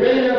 Amen.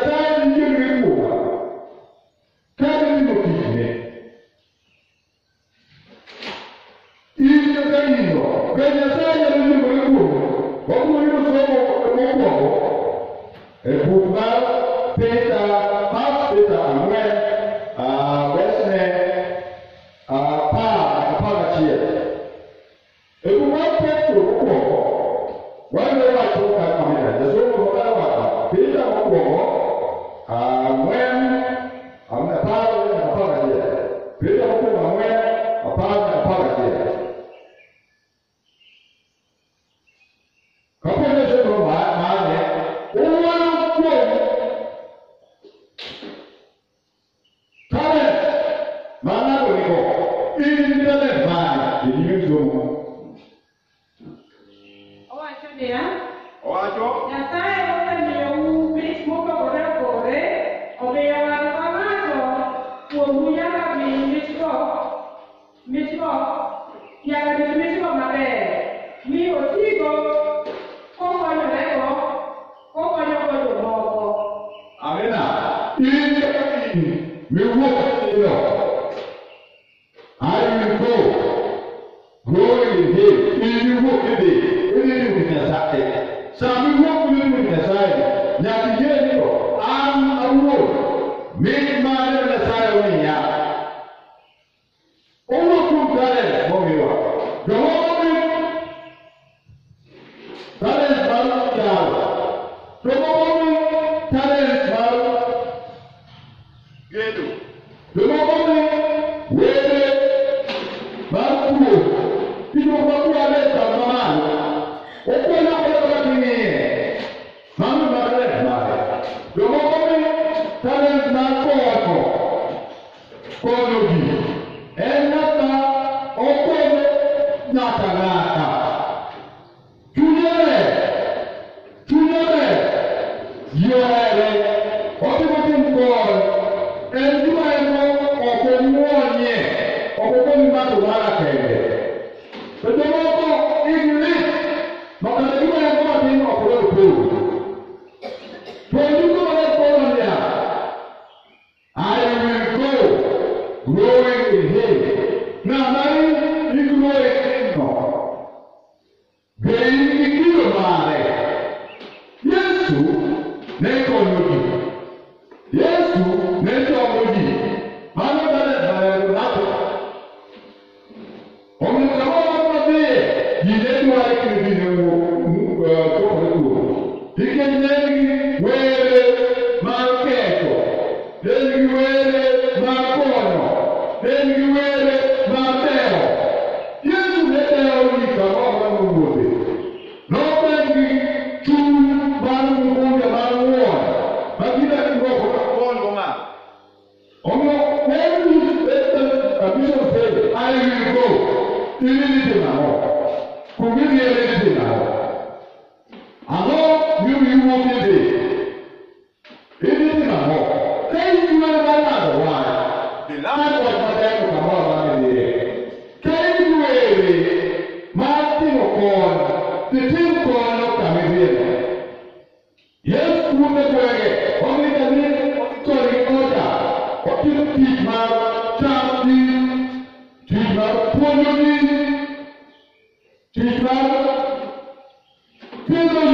Thank you.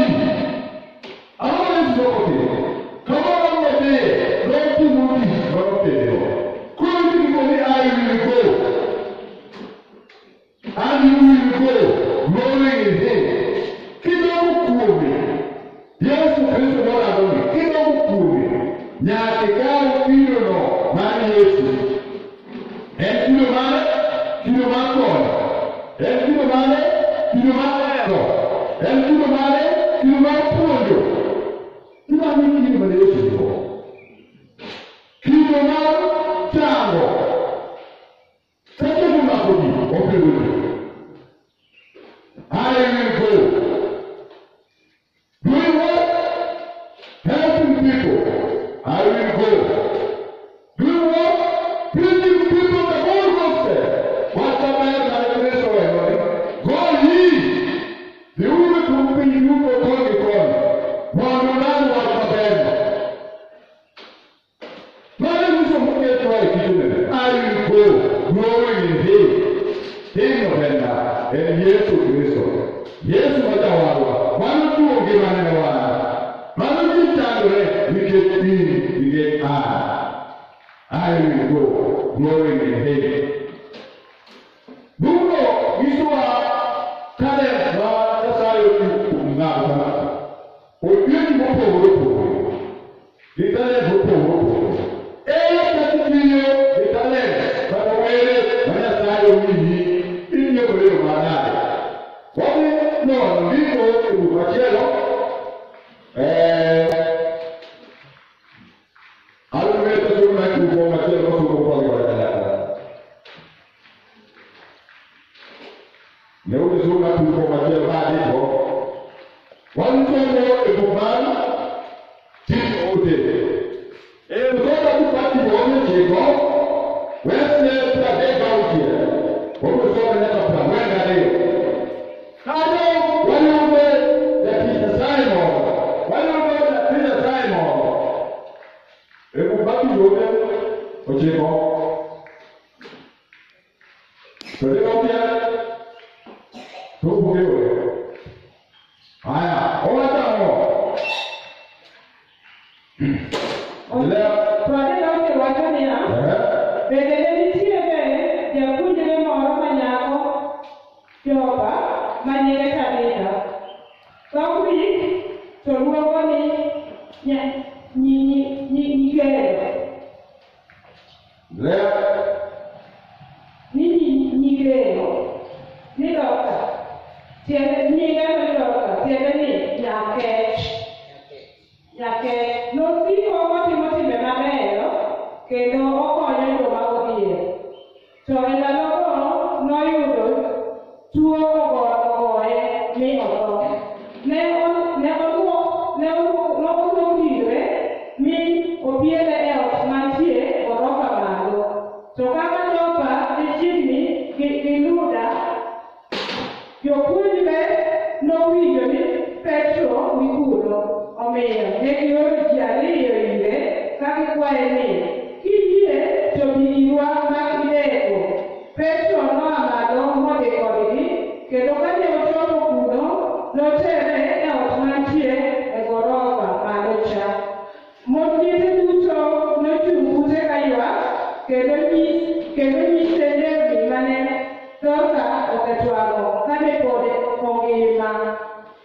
kane pod ongima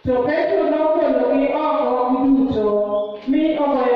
to kech odoko kendo gi oko giduto mi ogoyo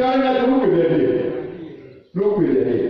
တရားရတဲ့လူတွေလည်းလူတွေလည်း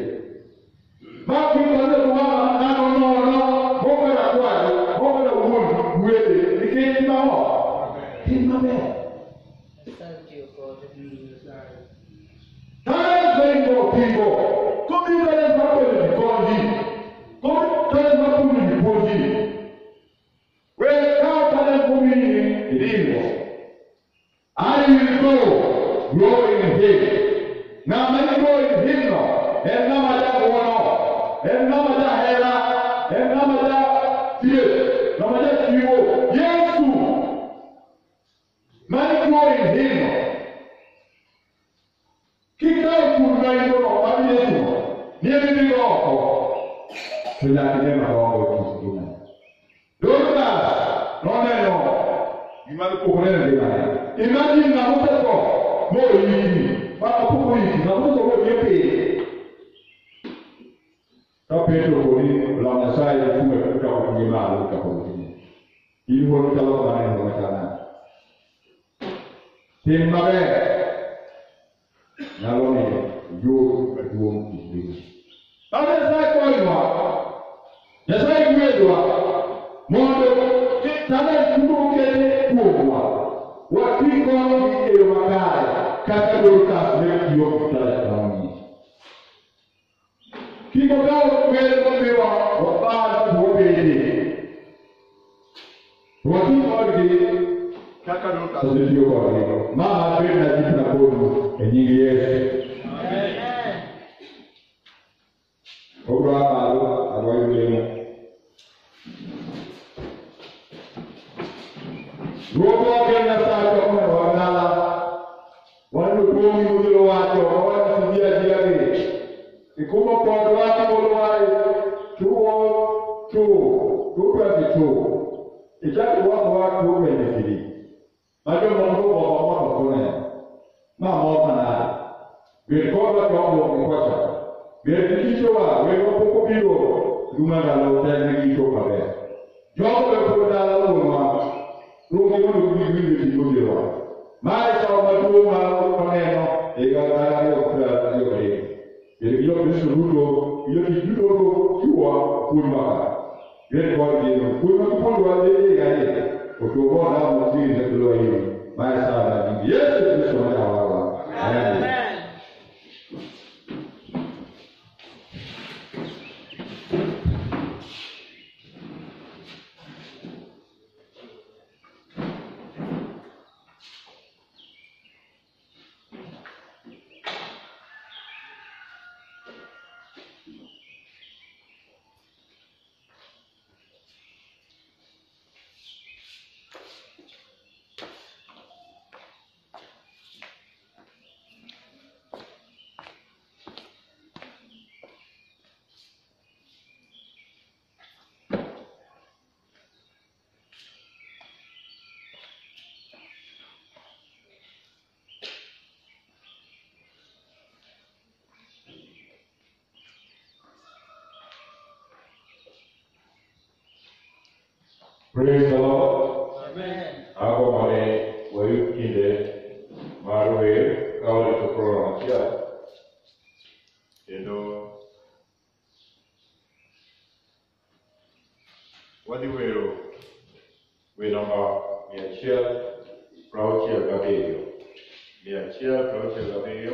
Cielo, produce el río.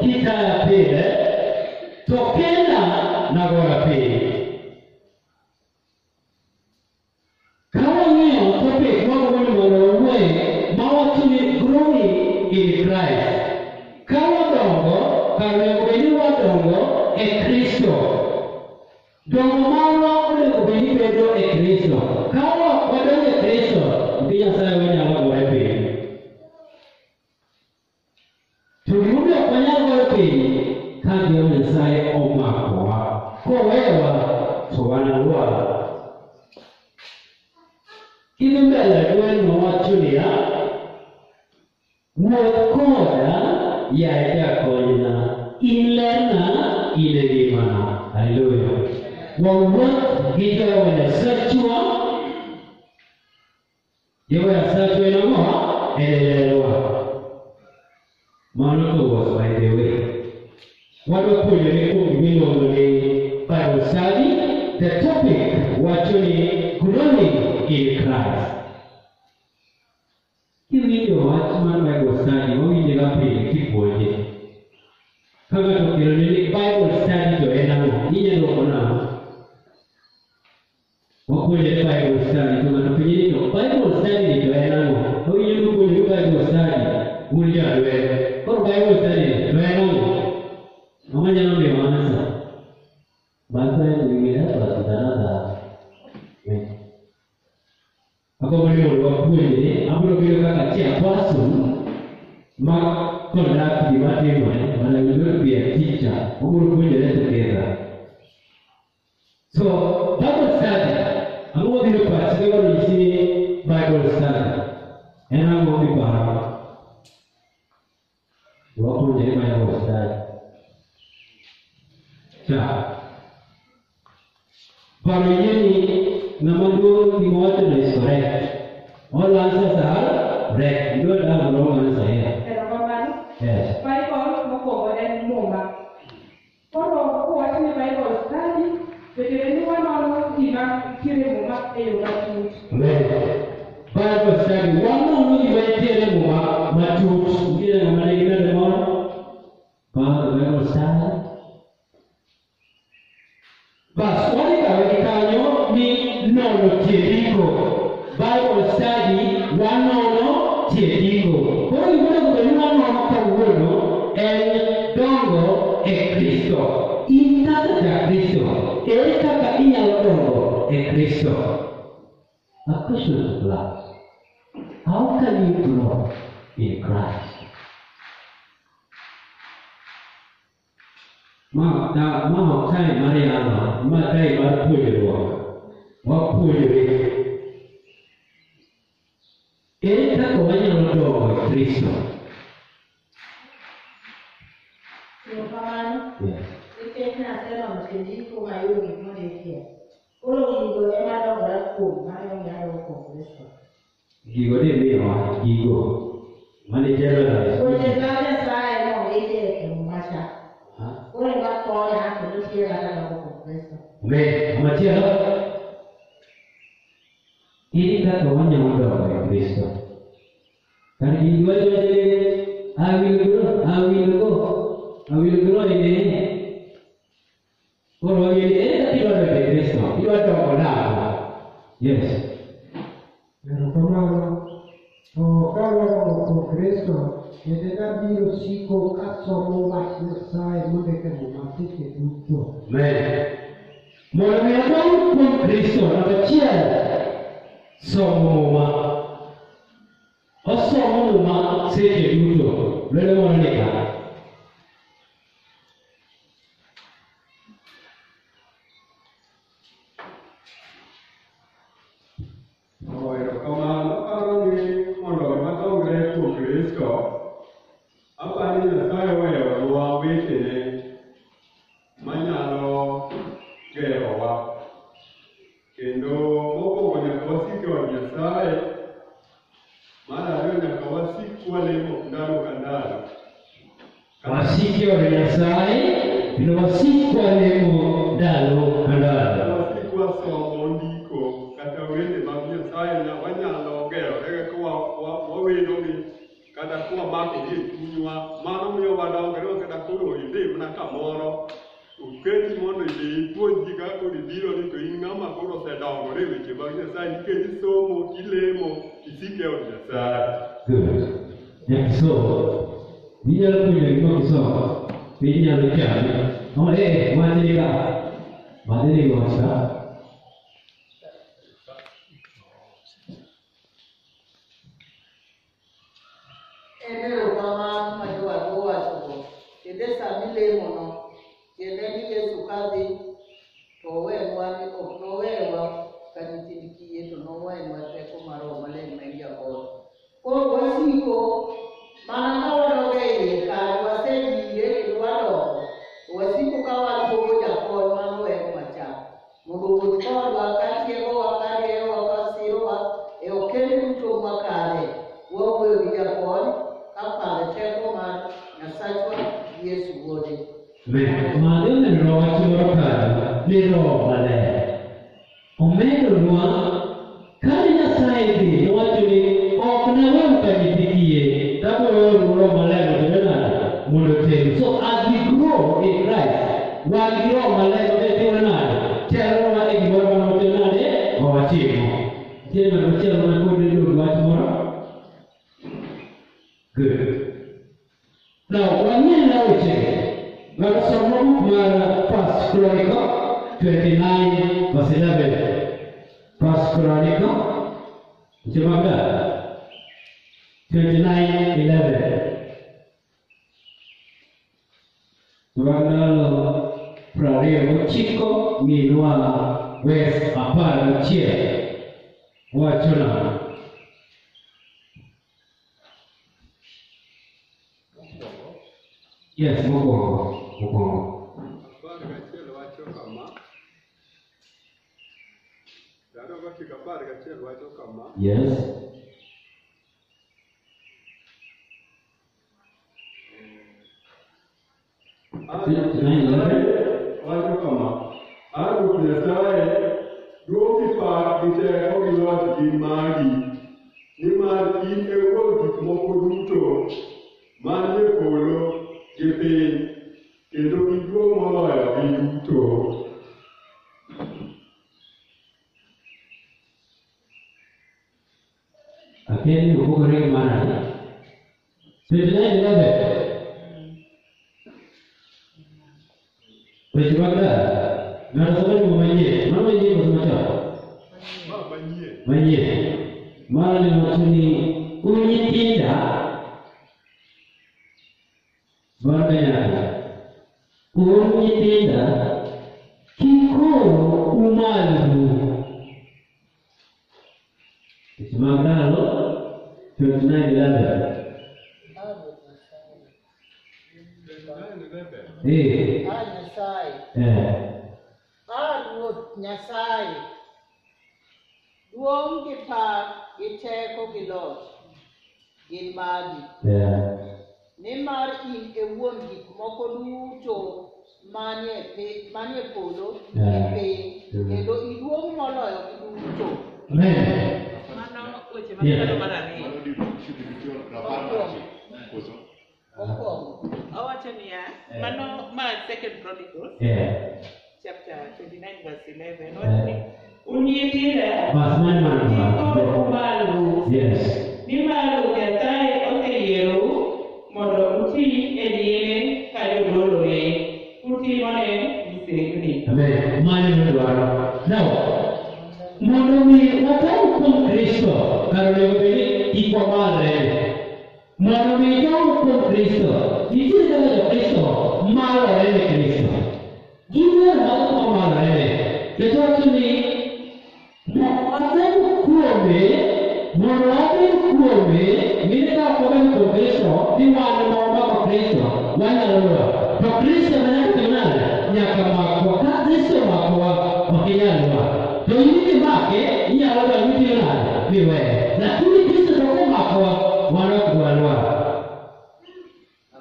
kitaya pere na nagora pere Dios si cocazo no va a cesar, no te quedo más que te gusto. Amén. Morriamo con Cristo en la cielo. Somos humanos. O somos humanos, vamera kuonyependa kikoro umandu isimagalo 2911 Eh. Ah, Nyasaye. Eh. Ah, Ruoth Nyasaye. Duong' gi pak, gi teko gi loch. Gin magi. Yeah. Nimar in e wuon gik moko duto manie pi- manie polo gi piny, Mm. kendo iduong' moloyo duto. Amen. Mano weche machalo mar ariyo. Mokwongo. Owacho niya, mano ma Second Chronicles Eh. chapter 29 verse 11. Owacho ni un nyithinda Verse nine man. kikoro umalu nimar Nyasaye utimone misengni. Amen. Mane midwaro. Now, mondo mi wakaw kuom Kristo, kar onego bed ni ikwamalre. Mondo mi ikaw kuom Kristo, nitie kaka jo-Kristo malore ne Kristo. Giwer mag kwamalore ne. Kendo wacho ni mondo wabed kuome, mondo wabed kuome, mine ka ok wabed kuom Kristo, ni wan ma wamako Kristo, wanyalo lwar. kafir wae. Nah tulis kita tak tahu apa mana kedua-dua.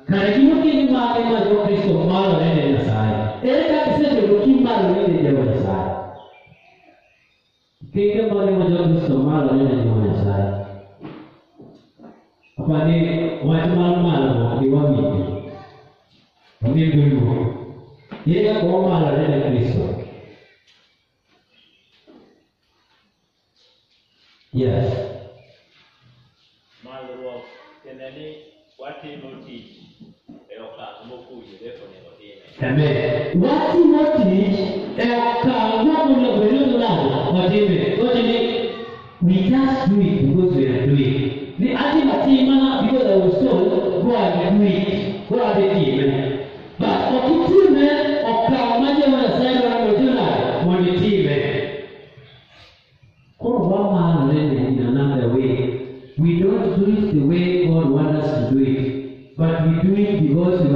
Kali ini mungkin lima lima dua Kristus malu ini yang saya. Tidak ada kisah yang mungkin malu ini yang saya. Tiga malu macam Kristus malu ini yang. Apa ni macam malu malu di wami? Ini dulu. Ia kau malu ini Kristus. Yes. Malwo tenani wati noti eoka moku yele kone noti. Amen. Wati noti eoka moku yele kone noti. Noti we just do it because we are doing. The anti-matima because I was told go and do it. Go and do it. But todo eso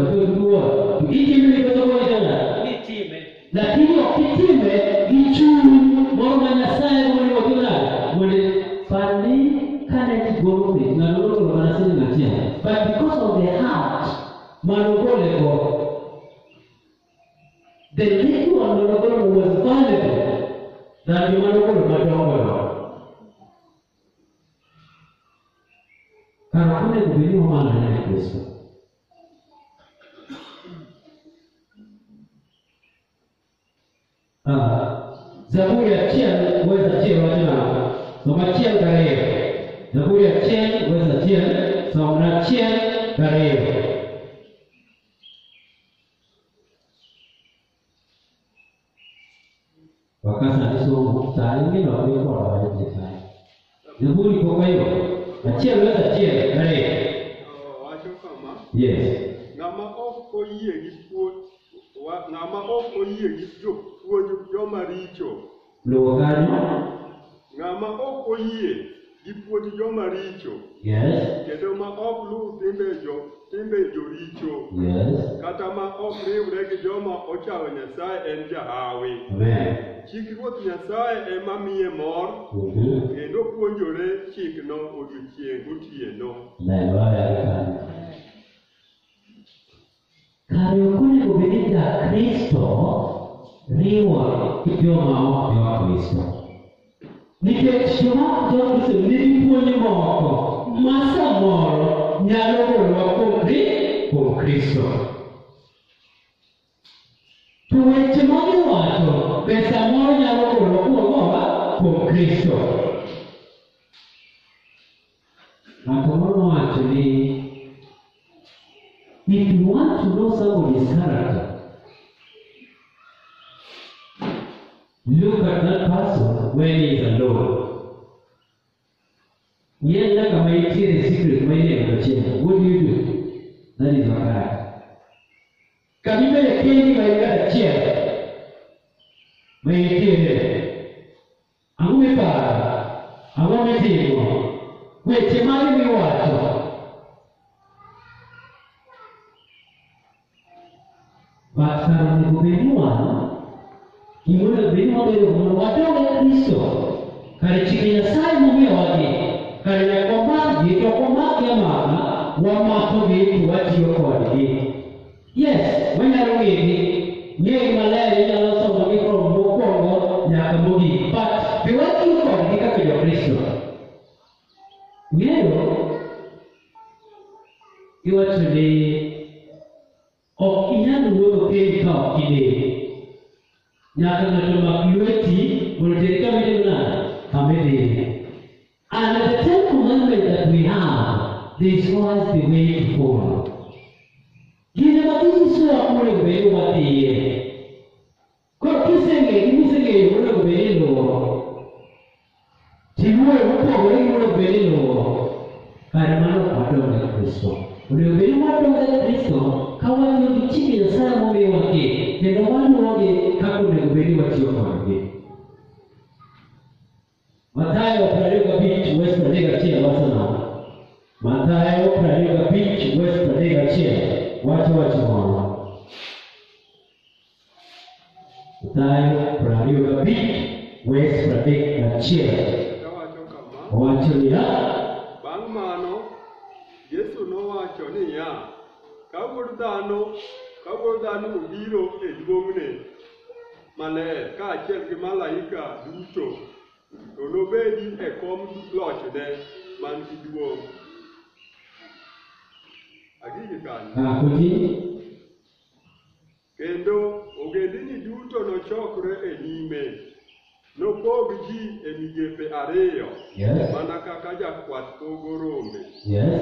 Yes. kendo ma ok luw timbe jo timbe joricho Yes. kata ma ok riwre gi joma ochayo nyasaye en jahawi Amen. chik ruoth nyasaye ema miye mor Mhm. kendo puonjore chikno odiochieng' gotieno Amen. Kare ok onego bed ni jakristo riwo gi joma ok jokristo. Nikech joma ok jokristo nigi puonj moko ma samoro nyalo kuom Kri- kuom Kristo. To weche ma giwacho be samoro nyalo kuom Kristo. Ng'ato moro nowacho ni if you want to know somebody's character, look at that person when he is alone. Yet like a mighty secret my name of What do you do? That is your character. Can you make a candy by that chair? May you Ang umipara, ang umitimo, weche mage miwacho, But kara onego bed ni wan, gimonego bed ni wabedo mondo wadog Kristo. Kare chike Nyasaye momiyowa kaya kwa maji kwa kwa maki ya mama wa mato vitu wa chiyo kwa yes mwenye rungini ni malaya ya nasa wa mikro mbo kongo but pi wa chiyo kwa wadi ni watu ni o inyani wewe kwenye kwa kide ni akana chuma kiweti mwenye kwa kwa kwa kwa kwa kwa kwa kwa And the ten commandments that we have, this was the way to follow. Gine ma ginyisowa monego bed ni wadhiye. Koro kiseng'e gimiseng'eyo monego bed ni iluwo. Tiwuoyo mopogore gi monego bed ni iluwo. Kare mano ok wadonjo e Kristo. Onego bed ni wadonjo e Kristo ka watiyo gi chike Nyasaye momiyowa gi kendo waluwogi kaka onego bed ni watiyo Prariyo gabich wes pradek gachiel wacho wach moro. Mathayo prariyo gabich wes pradek gachiel kawacho kama wacho niya Bang' mano, Yesu nowacho niya, ka wuod dhano, ka wuod dhano obiro e duong'ne maler, kaachiel gi malaika duto, to nobedi e kom lochne man gi duong'. Kanyo. Ah, kuti Kendo ogendini duto nochokre e nyime. Nopog ji e migepe ariyo, mana kaka jakwath pogo rombe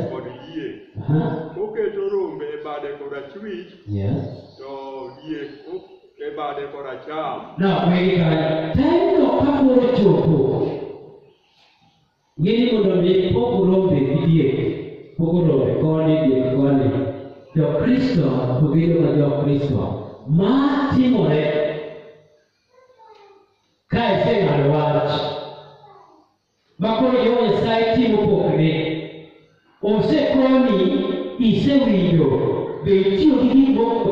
kod diek. Aha. Oketo rombe e bade korachwich, to diek e bade koracham. Na. Timno kaporo chopo. Ng'eni mondo mi pog rombe gi diek. Pogo rombe koni diek koni. Jo-Kristo to bedo ka jo-Kristo. Ma timore ka iseng'ado wach. Ma koro Jehova Nyasaye timo pokne. Osekoni isewinjo be itiyo gi gik moko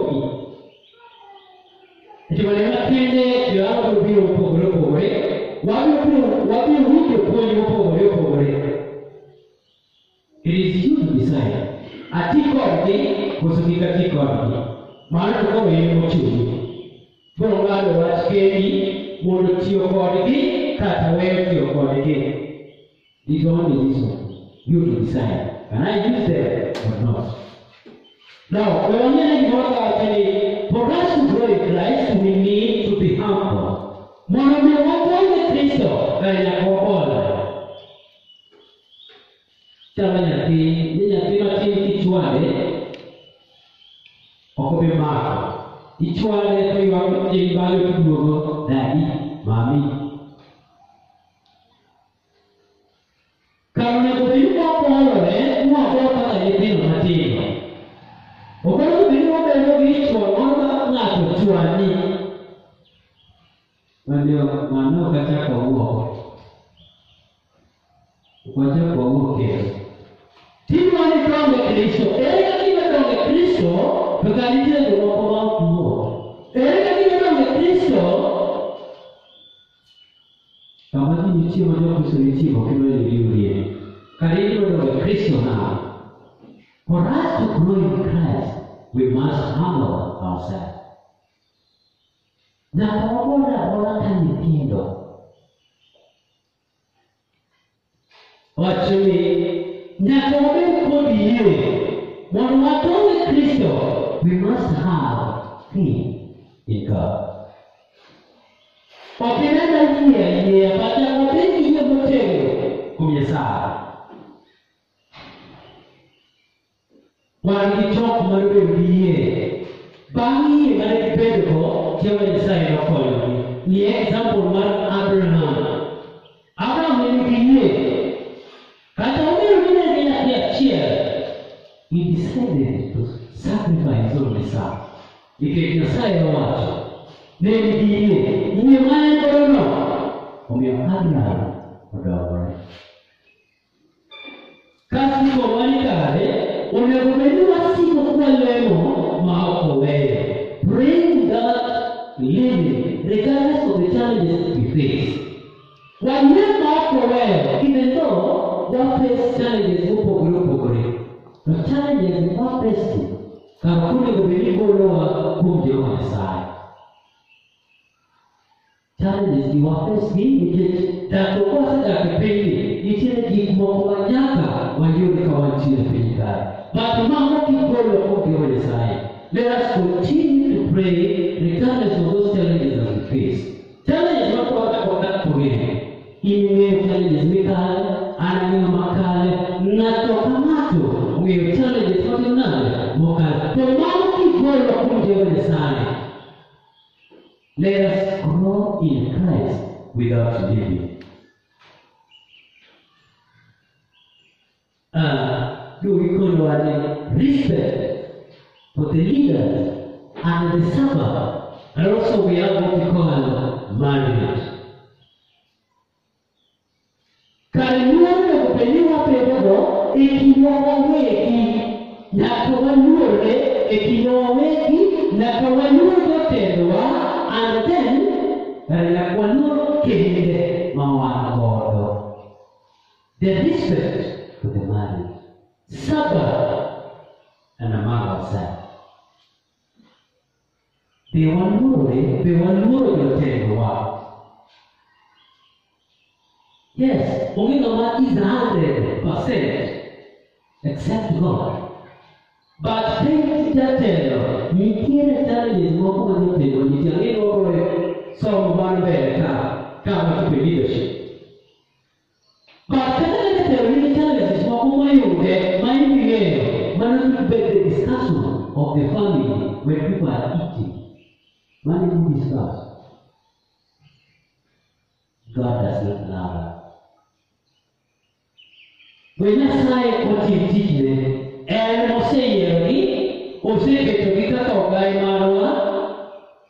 Timone makende joano biro biro opogore opogore, wabiro biro wabiro winjo puonj mopogore opogore. It is you to decide. Ati kodgi koso kik ati kodgi. Mano to koro in mochungi. biro ng'ado wach kendi mondo tiyo kodgi kata weyo tiyo kodgi. It's only this one. You to decide. Can I use them or not? Now, we only need to actually, for us to grow in Christ, we need to be humble. Mwanaume wako wa Kristo anakuokoa. Chama nyathi, ni nyathi matin kichwade, ichwale okobe mako ichwale toiwaje ibalo kidogo dadi mami karone kuteyuka kwolore uwakotaka yepino matino okolo kuthiriwobedo giichwo nona ng'ato chwani mandio mano kachako wuok ukachako wuok kendo Di luar ni terang ke Elisho. Eh, kat ni terang ke Elisho. Bagai dia tu, aku mau buah. Eh, kat ni terang ke Elisho. Kamu ni nyuci macam aku eh. Kali ni terang ke Elisho. Ha. For us to grow in Christ, we must humble ourselves. Nah, kalau boleh orang kan dipindah. na kuombea kodi hiyo. Bwana watoe Kristo, we must have faith in God. Wakinena njia iliyapata mapenzi hiyo mtego kwenye saa wangichok marude wiye bang'iye mane gibedogo chiemo nyasaye nokonyogi ni example mar abraham. nel mezzo non ne sa. I che Dio sa e lo faccio. Devi dire, il mio maestro no, o mio padre no. Classico manicare, un argomento classico quello è no, ma ho ovvero. Bring that living, regardless of the challenges we face. Whenever ho ovvero, even though, don't face challenges gruppo gruppo gruppo. The challenges are not faced golowa kuom jehova nyasaye challenges gi waface gi nikech dak kwasedak e pinyni nitiere gik moko ma nyaka wayud ka wantiere e piny kae but mago kigolo kuom Jehova Nyasaye let us continue to pray regardless of those challenges that we face challenges ma kwaka kwakat pogere in ng'eyo challenges mikale an ang'eyo makale nade mokale to mago kigolo kuom Jehova let us grow in Christ without living. Uh, do we call one respect for the leaders and the Sabbath, and also we have what we call marriage. Kariuone kupeliwa pedogo ekinomeki nakowanure ekinomeki nakowanure kotelwa and then nakwanur kende mawanakodo the respect to the marriage saba and among ourselves bewanure bewanure kotelwa Yes, only the one is 100 percent. except God. But things that tell you, you can't tell it is more complicated when you can get over some one way come, come to leadership. But telling that the religion is more complicated, the eh, mind behavior, management the discussion of the family when people are eating. Management discuss. God does not love Benya sai kotitile el moseyeri osebe tokita togai marwa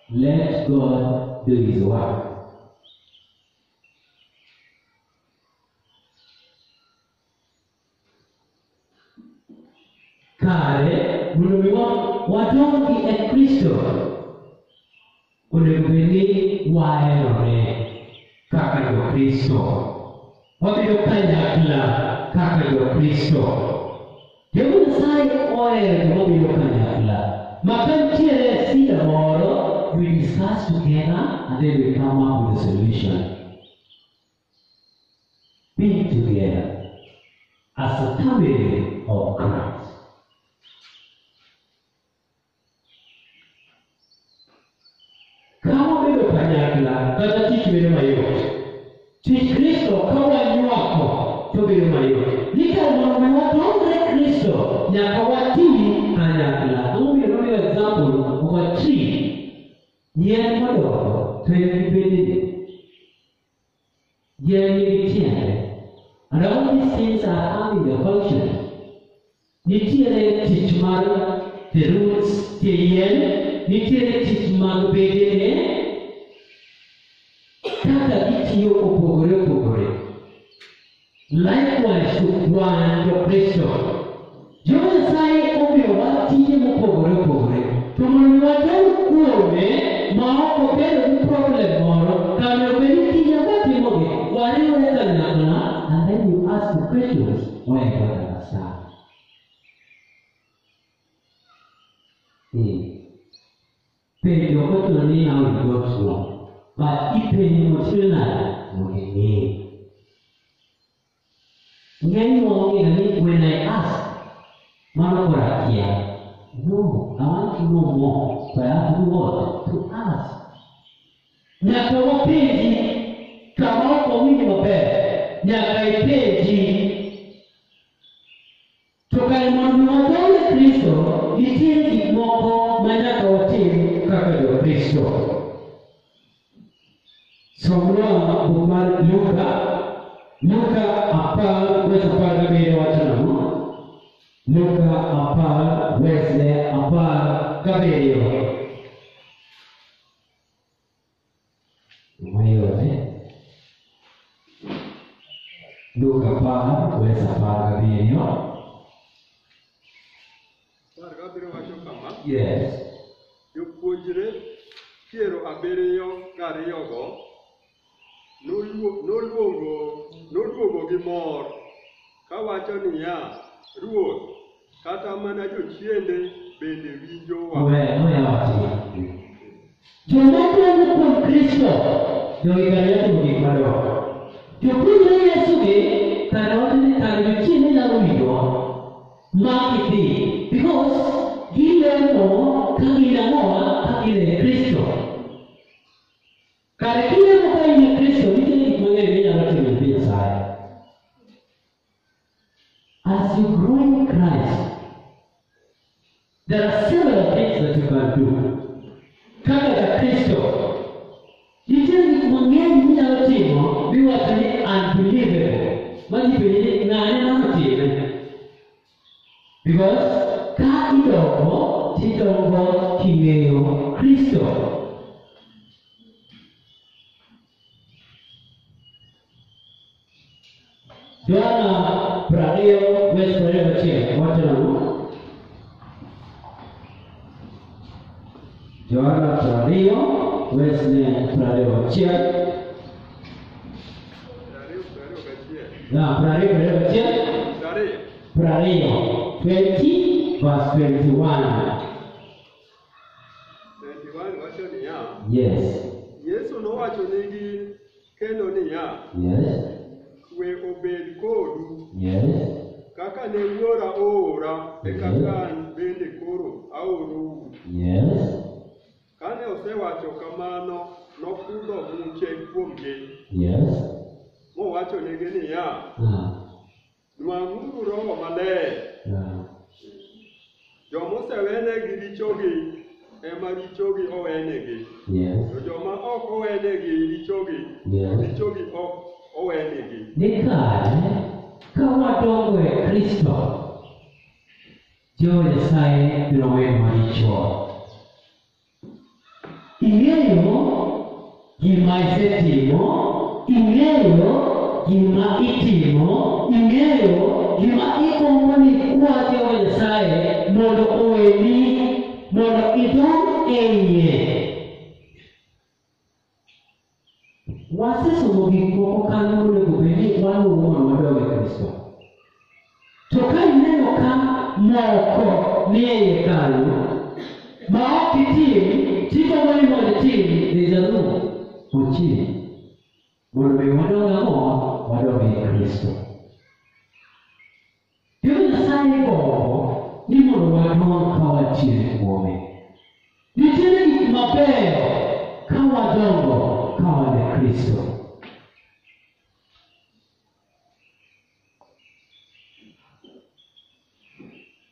let God do his work. Kale mulumi watongi e Kristo. Onego bed ni waherore kaka jo Kristo. Wabedo kanyakla kaka jokristo jehova nyasaye ohero joma bedo kanyakla ma ka nitiere sida moro we discuss us together and then we come up with a solution. Being together as a family of Christ. Now, our team and Allah, don't be only example of a tree. Yet, what of to everybody? Yet, you And all these things are having. Nitiere tich mar the roots, the yien, nitiere tich mag bedene, kaka gitiyo opogore opogore. Likewise, to one, ng'eny wang'eyo ni when I ask mano kora kia no I want to know more so I have to do what to ask nyaka wapenji kama ok wawinj maber nyaka ipenji to kare mondo wadonj e Kristo nitiere gik moko ma nyaka watim kaka jokristo somnwa buk mar luka luka apar wes apar gabiriyo wacho nang'o Luka apal, Wesley apal, Gabriel. Mayo eh. Luka apal, Wesley apal, Gabriel. Kar Gabriel wacho kama. Yes. Jopuonjre piero abiriyo gariyogo noluongo noluongo gi mor kawacho niya, Ruoth, kata mana jochiende bende. Wewe wati. Jomoko kuom Kristo joikare timo gik madongo. Jopuonjre Yesu gi kare wacho ni kare jochiende nyalo winjowa ma gidhi because gilemo ka gin ang'owa ka gin e Kristo. Kare kilemo ka in e Kristo nitie gik mang'eny minyalo timo e piny Nyasaye. As you grow katika. kama ya Kristo, nitie gik mang'eny minyalo timo biwatini unbelievable. Manyipenjo ni ng'ane manotime. Because ka idongo, tidongo king'eyo Kristo. Joana Trario, Wesley Trario Chia. Now, Prario, Prario, Chia. Prario, 20, verse 21. 21 wacho niya. Yes. Yesu nowacho nigi kendo niya. Yes. We obed kodu. Yes. Kaka ne wuora oora e kaka osewacho kamano, nokudho buche kuomgi, yes mowacho nigi niya, ah nwang'uru Roho Maler, ah jomosewenegi richogi ema richogi owenegi, to joma ok owenegi richogi, richogi ok owenegi. ni kare ka wadongo e Kristo Jehova Nyasaye biro weyo maricho ing'eyo gima isetimo ing'eyo gima itimo ing'eyo gima igombo ni kwa Jehova Nyasaye mondo oweni mondo idong e iye wasesomo gik moko kanyo monego bed ni waluwo mondo wadog e Kristo. To ka ineno ka moko ni e बाप किची ची को मैं बोले ची निजनु सोची बोल में होना ना हो 바로 이 그리스도. 그는 살고 님으로 와서 같이 몸에. 이제는 마페 카와정고 카와데 그리스도.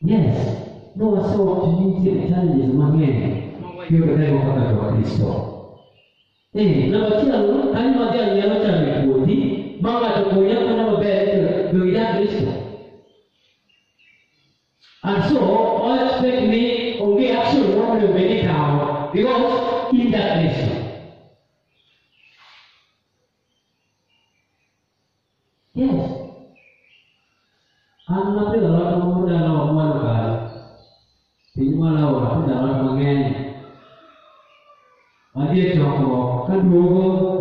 Yes. noi siamo finiti nell'Italia di Manuele, più che devo fare con Cristo. E la mattina non anima di agli altri ricordi, ma la gioia non va bene, lo dirà Cristo. And so, all expect me, only action, not the many now, because in the More.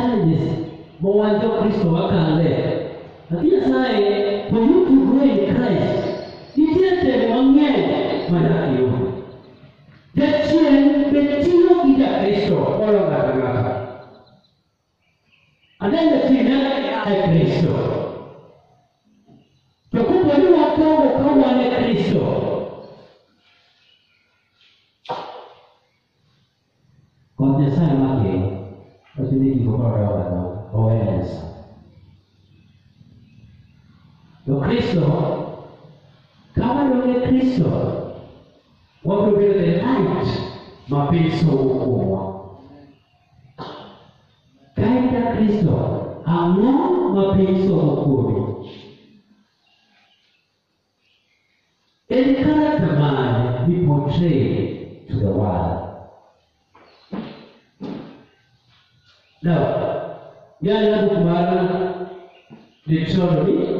challenges. But one job Kristo wakalẹ lakini saye for you to grow in Christ itete mwenye madakio tetie betino ija Kristo olo gatamaka adende Kristo, kama ndio Kristo, watu vile the light mapiso hukumu. Kaida Kristo, ang'o mapiso hukumu? En character man we portray to the world. Now, yana kumara Deuteronomy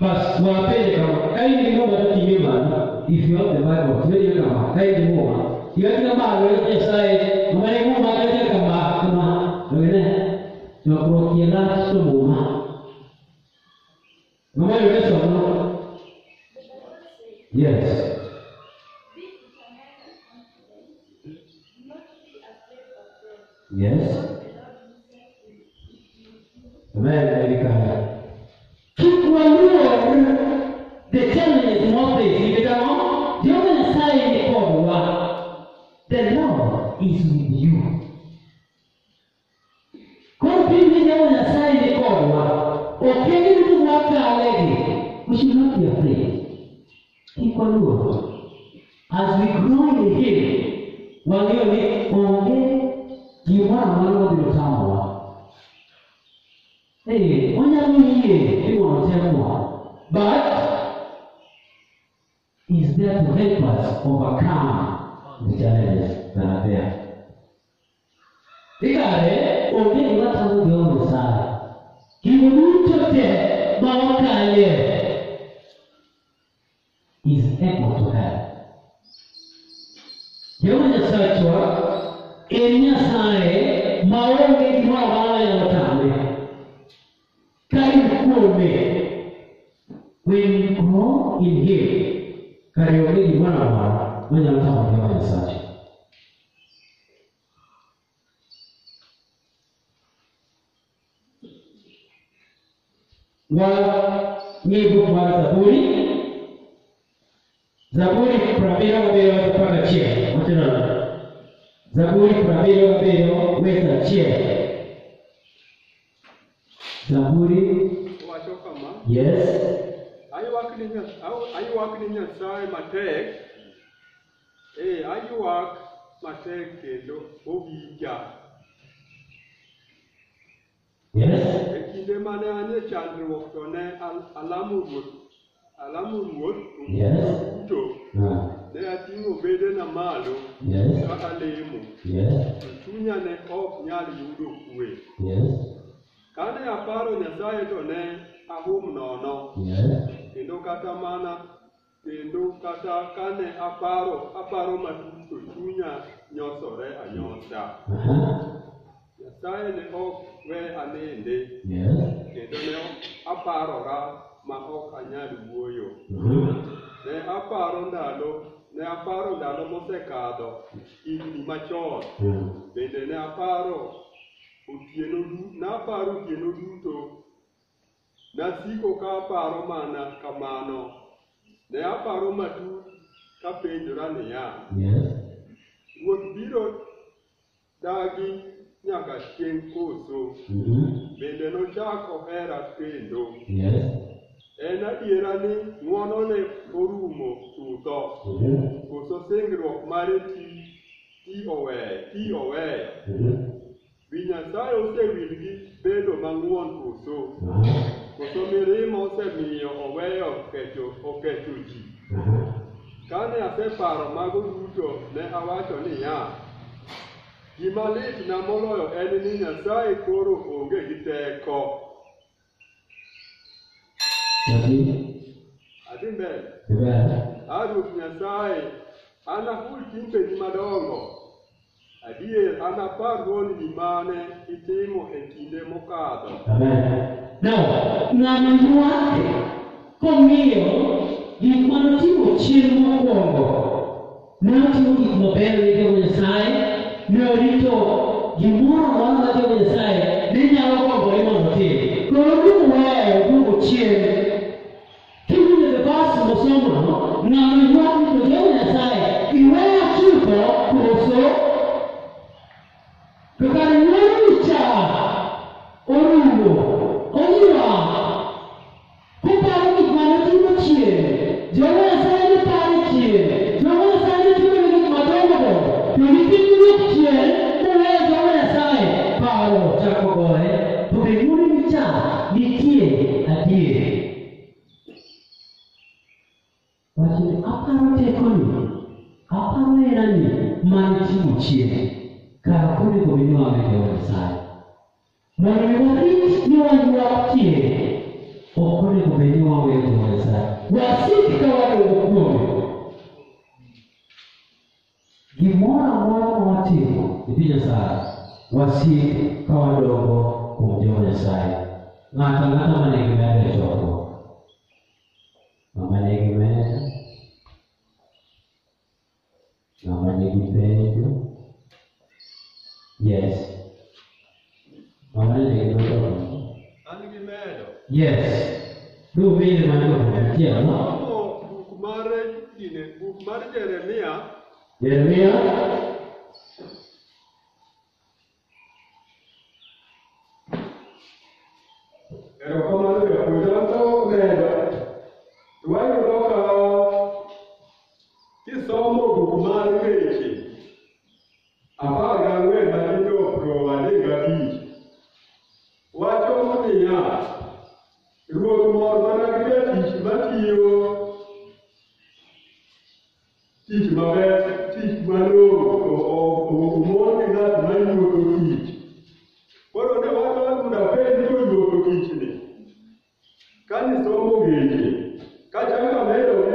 Basi tuwapende kama Kaini Mungu kinyuma hivyo the Bible tumeje kama Kaini Mungu iyo ni kama wewe sai mwana Mungu akaje kama kama wewe tunakurokia na somo mama yule somo yes Yes. Amen. Amen. As we grow in Him, walione onge jiwa walo bilotawa. Hey, wanya miye iwa mtemwa. But is there to help us overcome the challenges that are there. Dikare, onge iwa tangu diyo msara. Kiwulu chote, mawaka ye. Is able to help. Jehova Nyasachwa en Nyasaye ma maonge gimoro amora nyalo tame ka in kuome when you in him kare onge gimoro amora manyalo tamo Jehova Nyasaye wang'i buk mar zaburi zaburi kurabira wabeera chia kye watenana zaburi kurabira wabeera chia zaburi wachokama yes wakini ne nyasaye matek ee ayiwak matek kendo owinja yes. E mane anye e chandruok to ne alamo ruoth alamo ruoth Yes. duto Ah, ne ating'o bedena malo. Yes. ka alemo yes. To chunya ne ok nyal yudo kwe. Yes. Kane aparo nyasaye to ne ahum nono. Yes. Kendo kata mana kendo kata kane aparo aparo matut to chunya nyosore anyosa nyasaye ne ok we aninde yes. Kendo ne aparora ma ok anyal wuoyo. Mhm ne aparo ndalo ne aparo ndalo mosekadho higni machon. Mm. bende ne aparo otieno du- naparo otieno duto. Nasiko ka aparo mana kamano. Ne aparo matut kapenjora niya ruoth biro dagi nyaka chieng' koso? Mhm bende nochako hera kendo. Yes en adiera ni ng'wono ne orumo chutho koso singruok mare ti ti oweyo ti mhm wi nyasaye osewilgi bedo mang'won koso? Koso mirima osemiyo oweyo kecho okecho ji? Kane aseparo mago duto ne awacho niya gima litna moloyo en ni nyasaye koro onge gi teko Amen. aruoth nyasaye an ahul timbeni madongo adier an apar honni mane itimo e kinde mokadho. Now, ng'ano ywak kong'iyo gik manotimo chieng' mokwongo ne otimo gik maber ne Jehova Nyasaye ne orito gimoro amora ma Jehova Nyasaye ne nyalo gombore mondo otim koro dum weyo duogo chien Now, there's one convite. Cadê o meu amigo?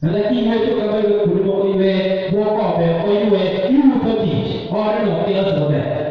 原来订 I think we're talking very good 砸了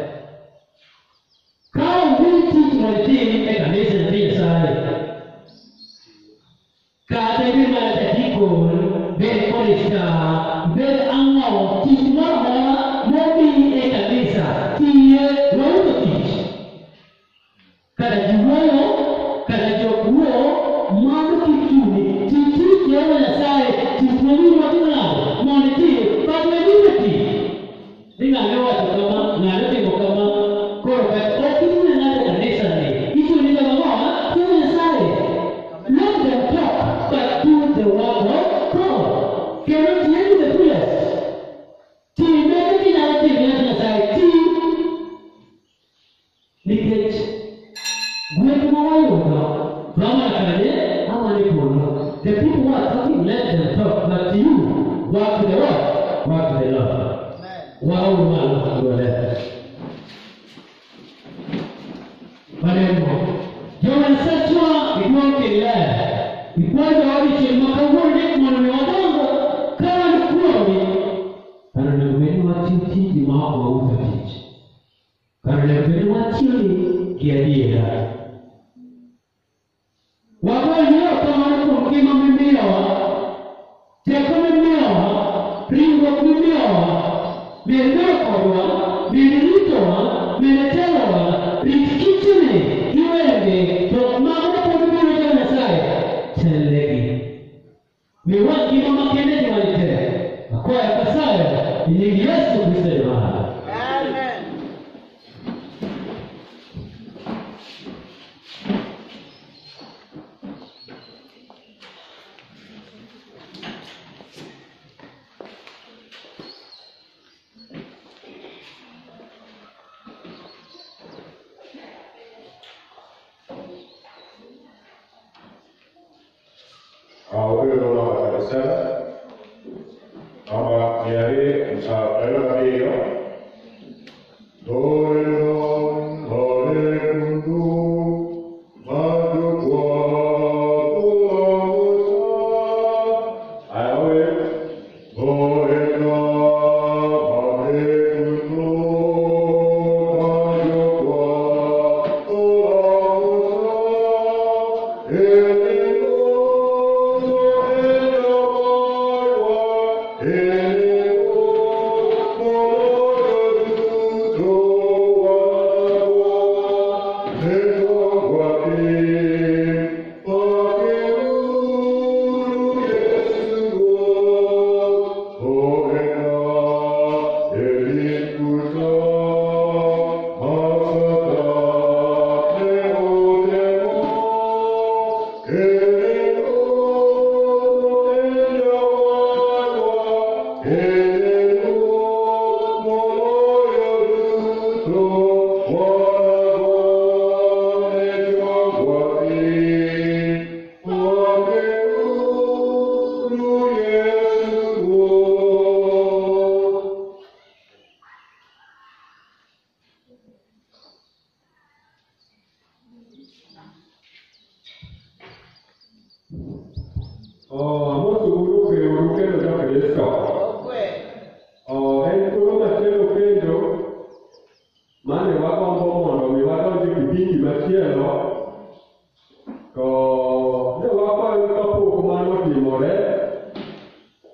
to jolapa yudo kapok mano otimore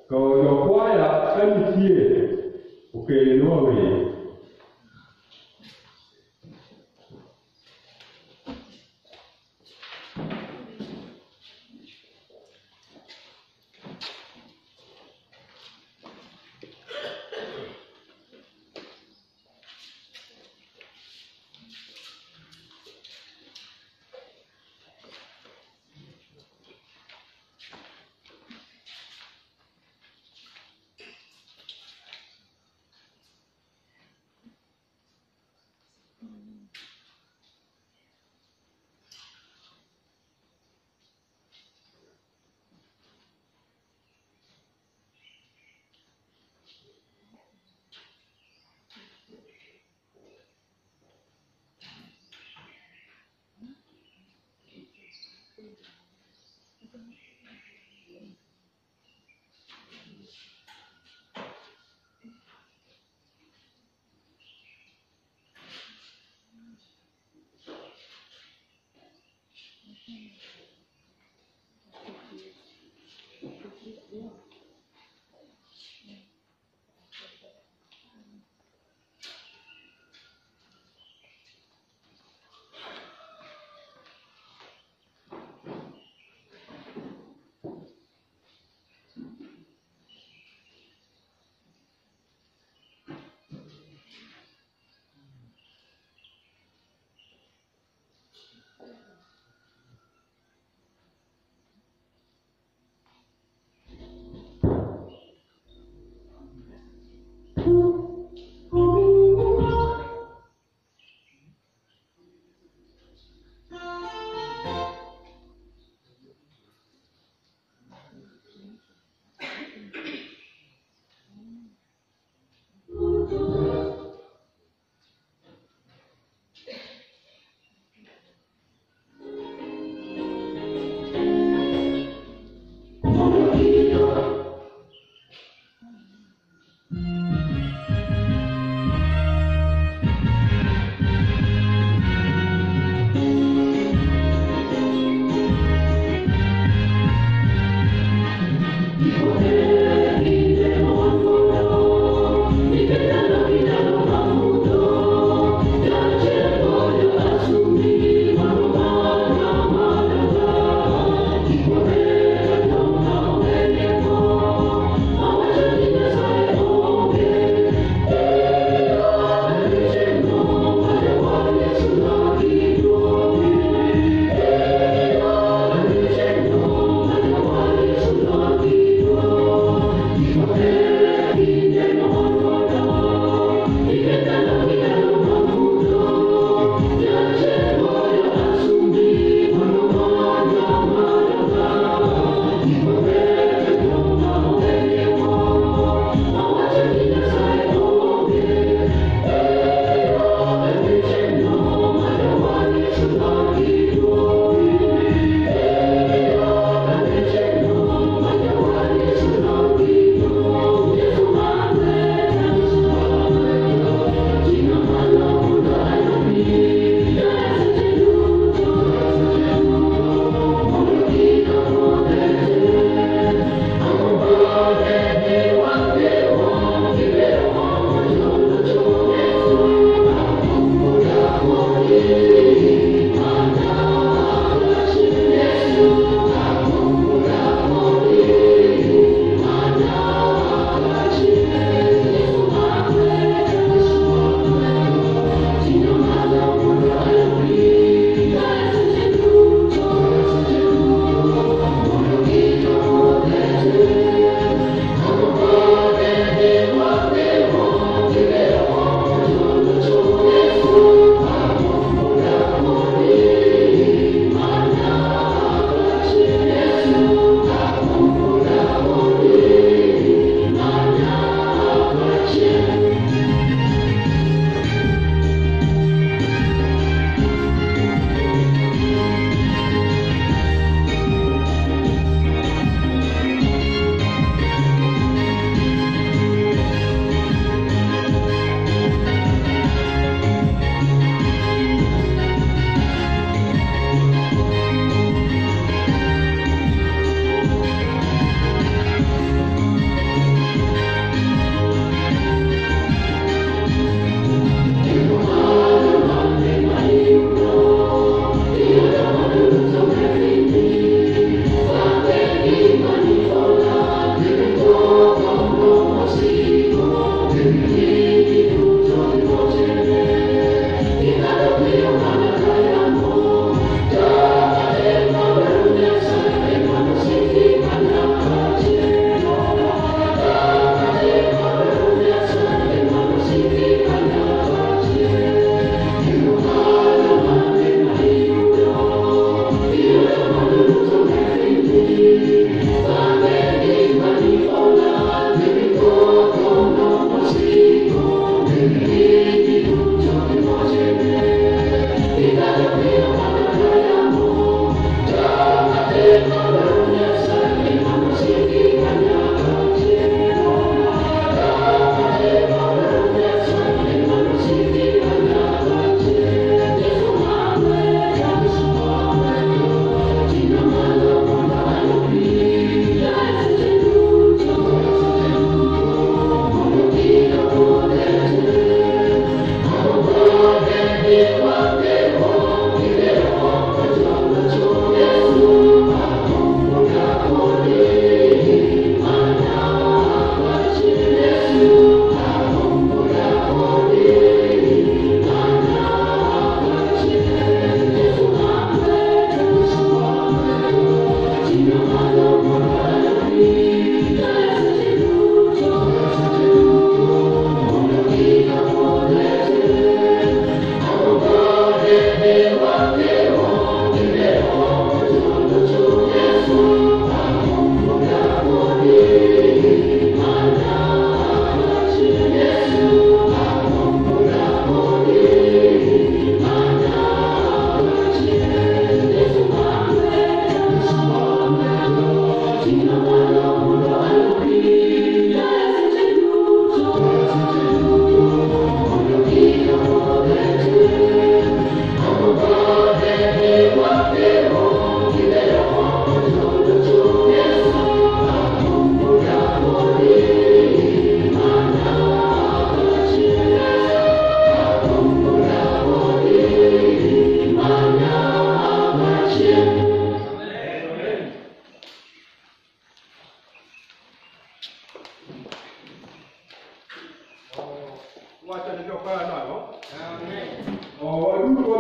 to jokwaya ka nitie okelnwa welo aqui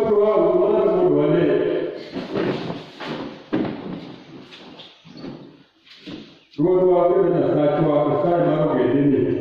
watu wao mwanzo walee ruo rwakyo na sati wakosai marogedeni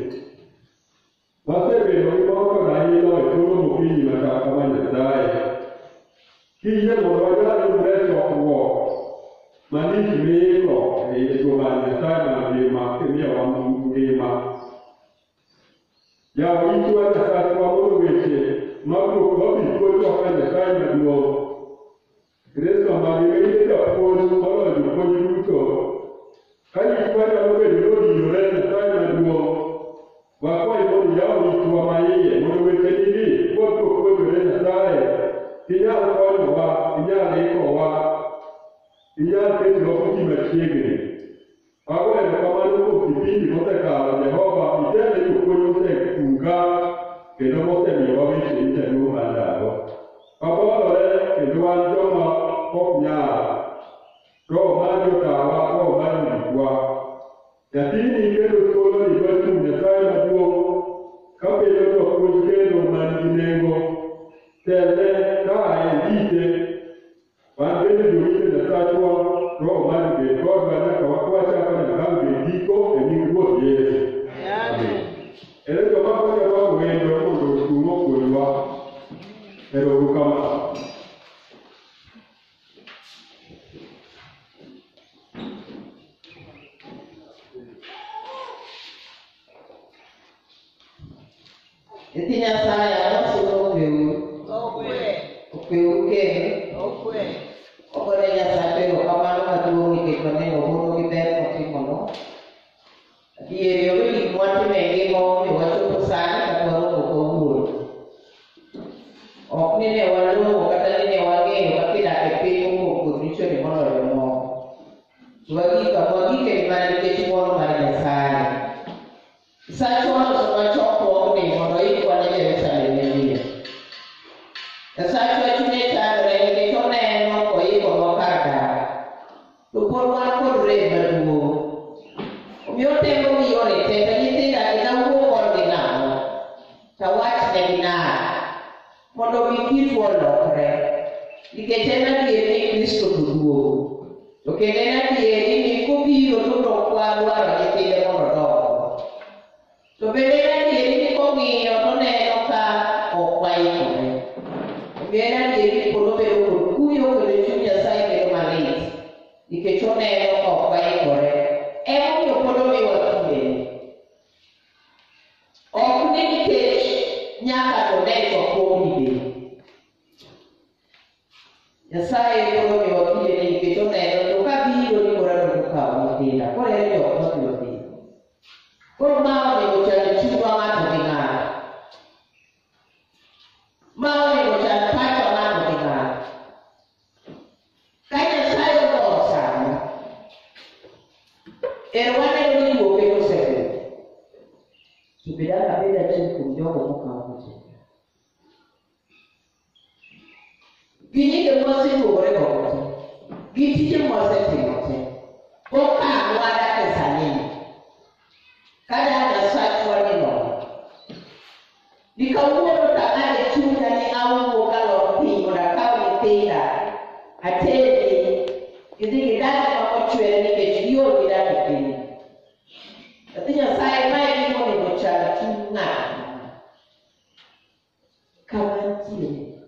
Gentile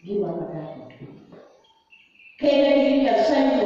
di Wapatati. Che la divinazione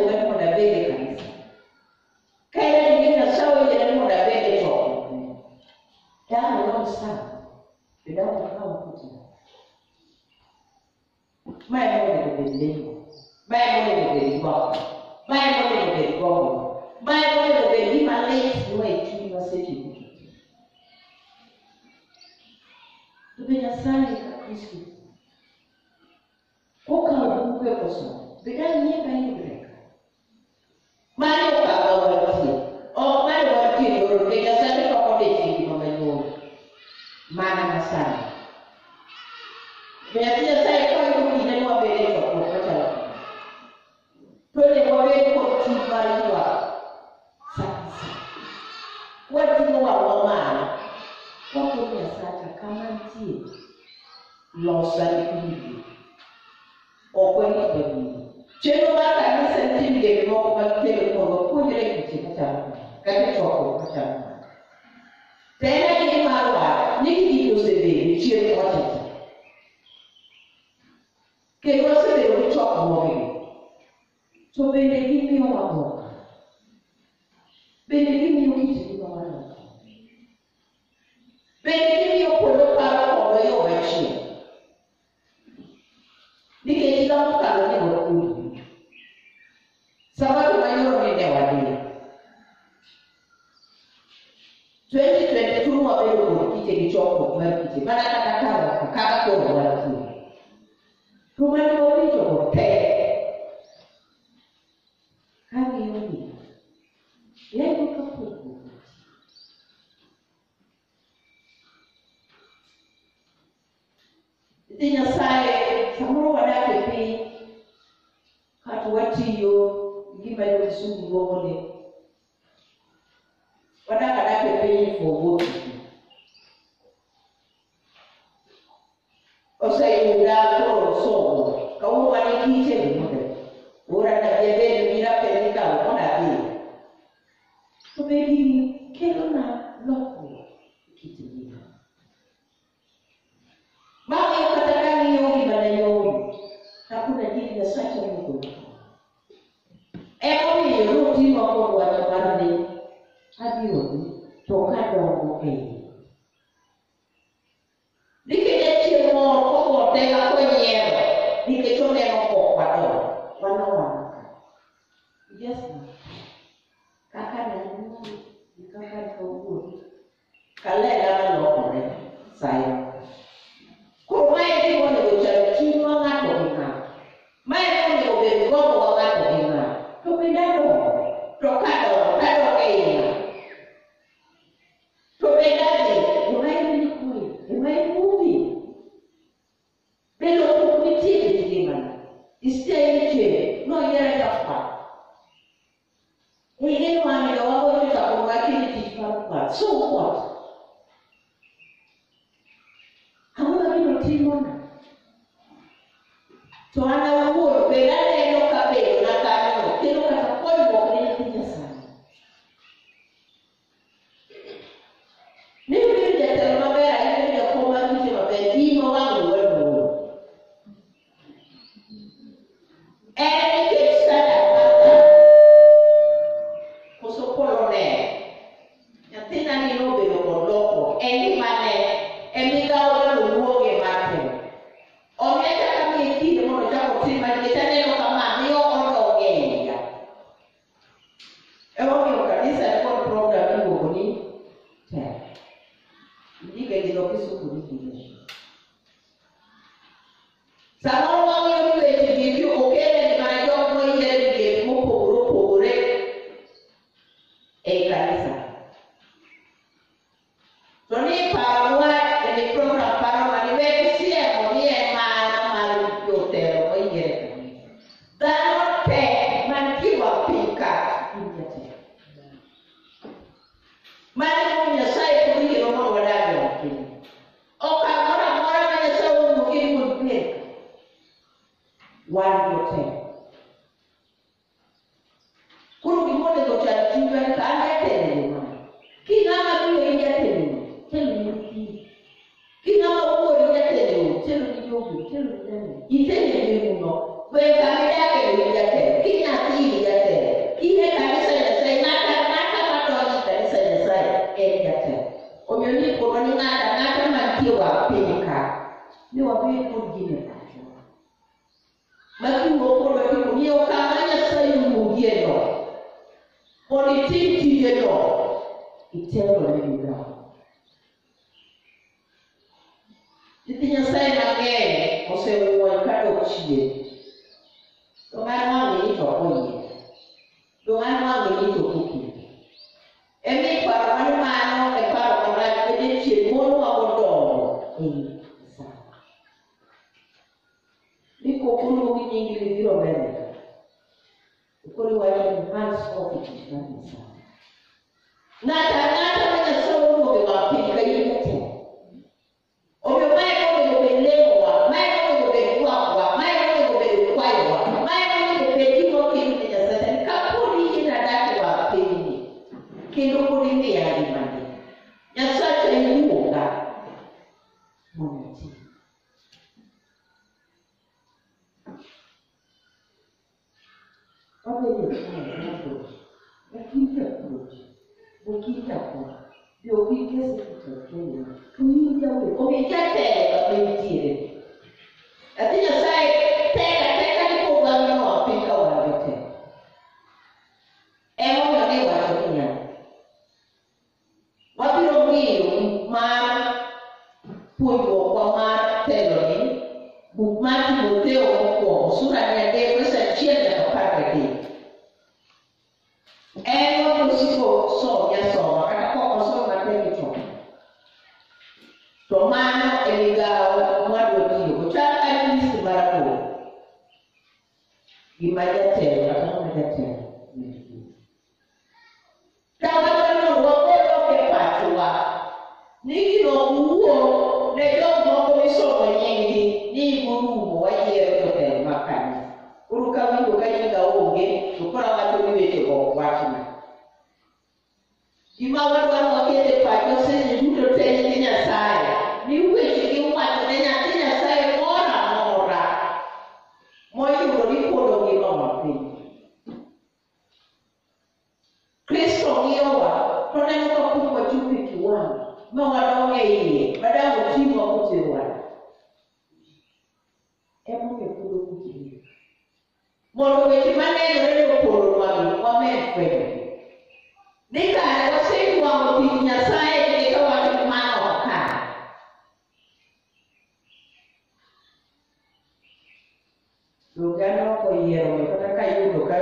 Sugano ko yero me kata kai uno ka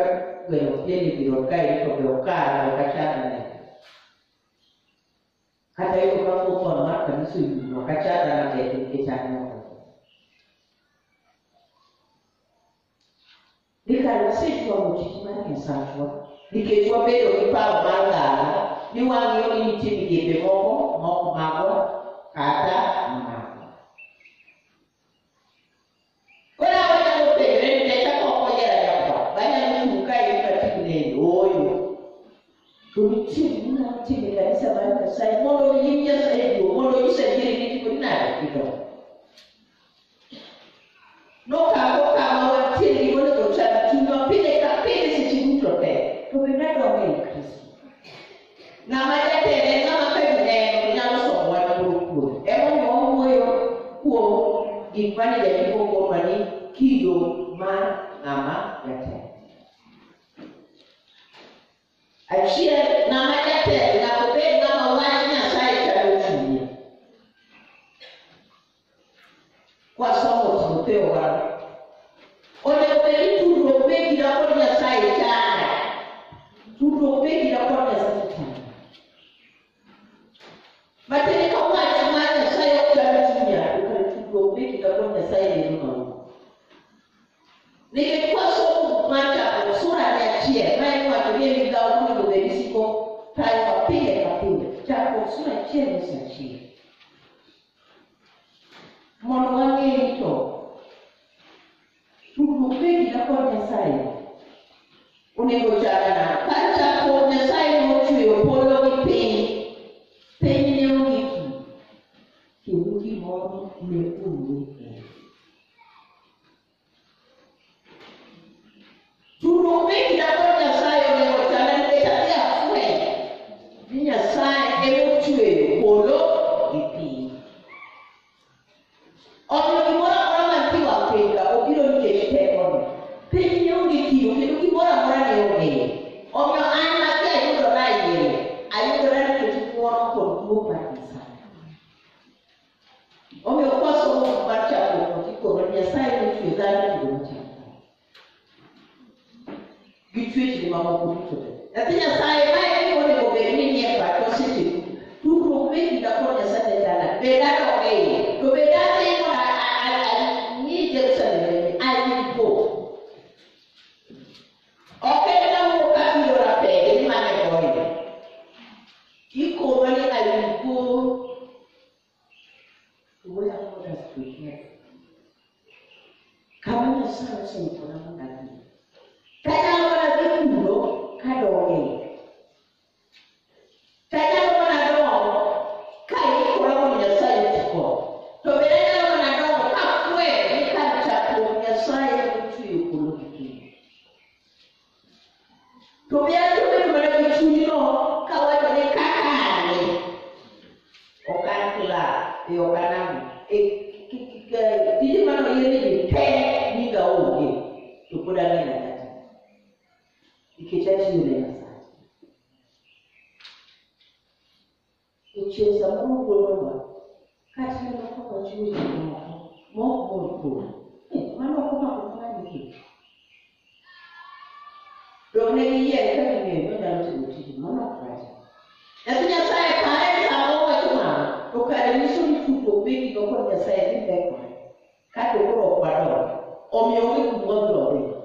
gero tieni biro kai ko biro ka na ka chata ne. Kata yo ka ko ko ma ka su ma ka chata na ke ke chata no. Nikalo sitwa mutikima ensafwa. Nikechwa bero kipao mangala. Niwangi yo ni tibi gebe moko moko mago kata mangala. 18. ko nyɛ sɛ ɛdɛ kwan k'ate o wɔ kwa dɔn ɔmiɛ wo eku wɔn dɔn de.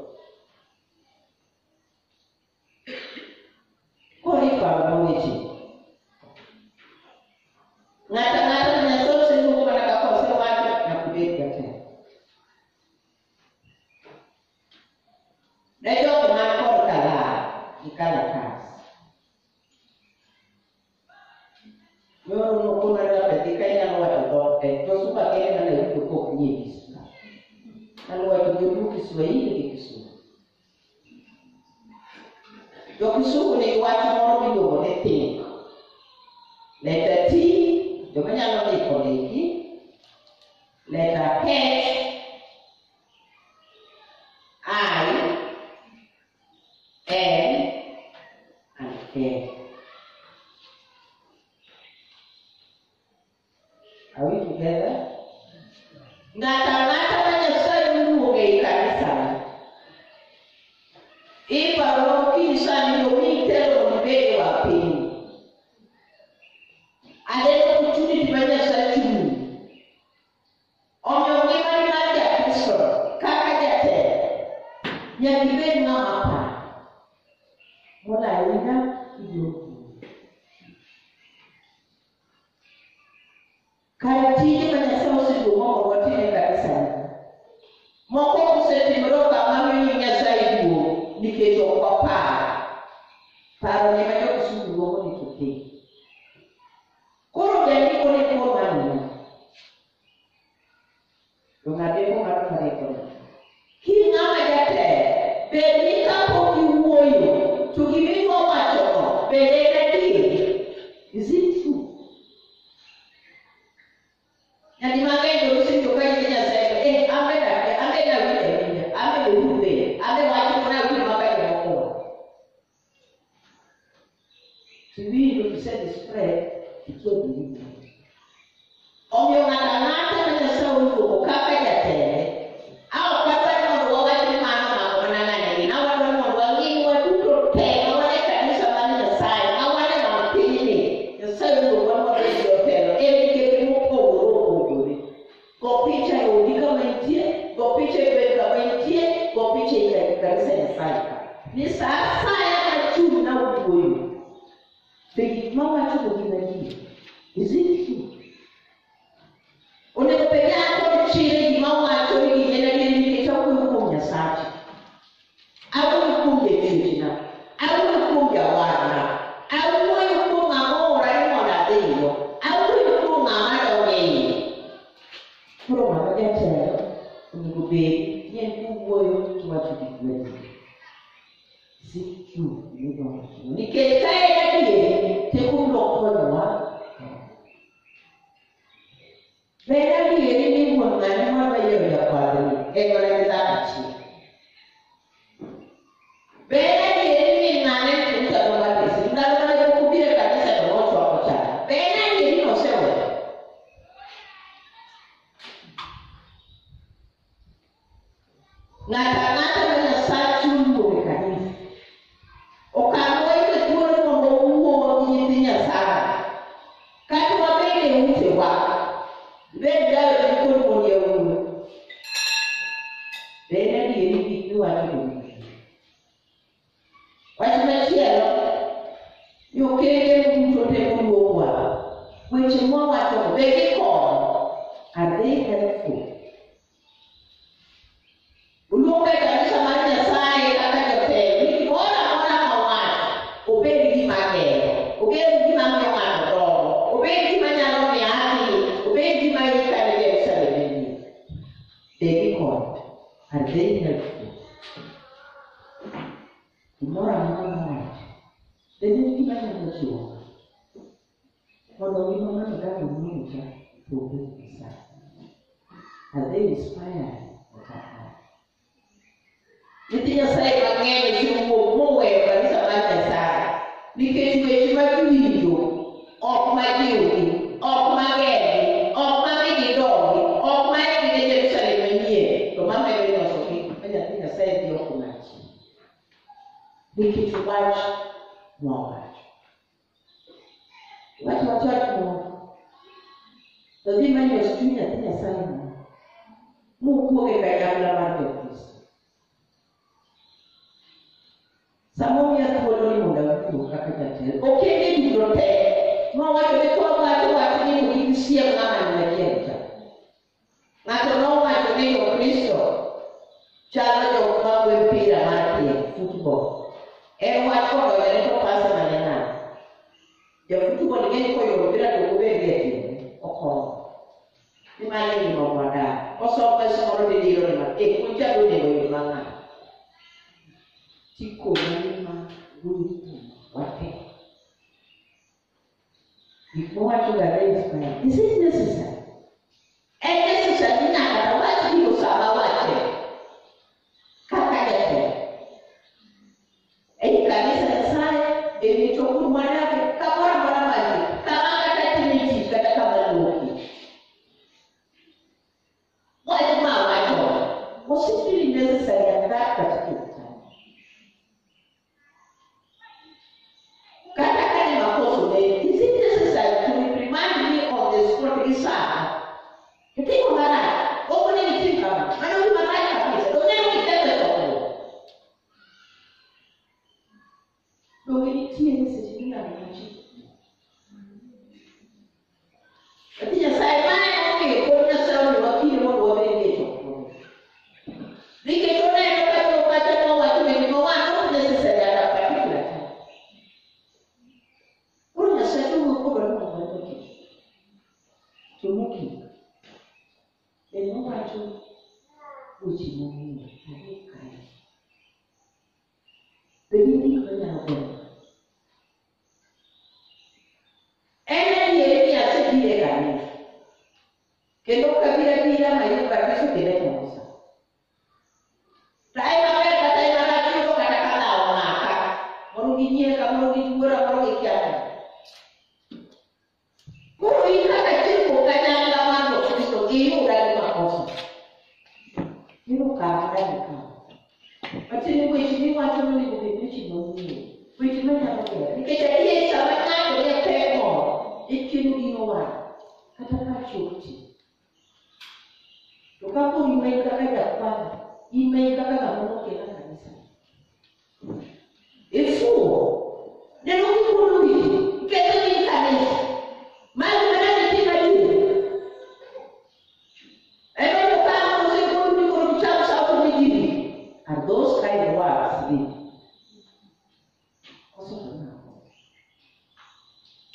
continua matando. Vê que como? A derreteu.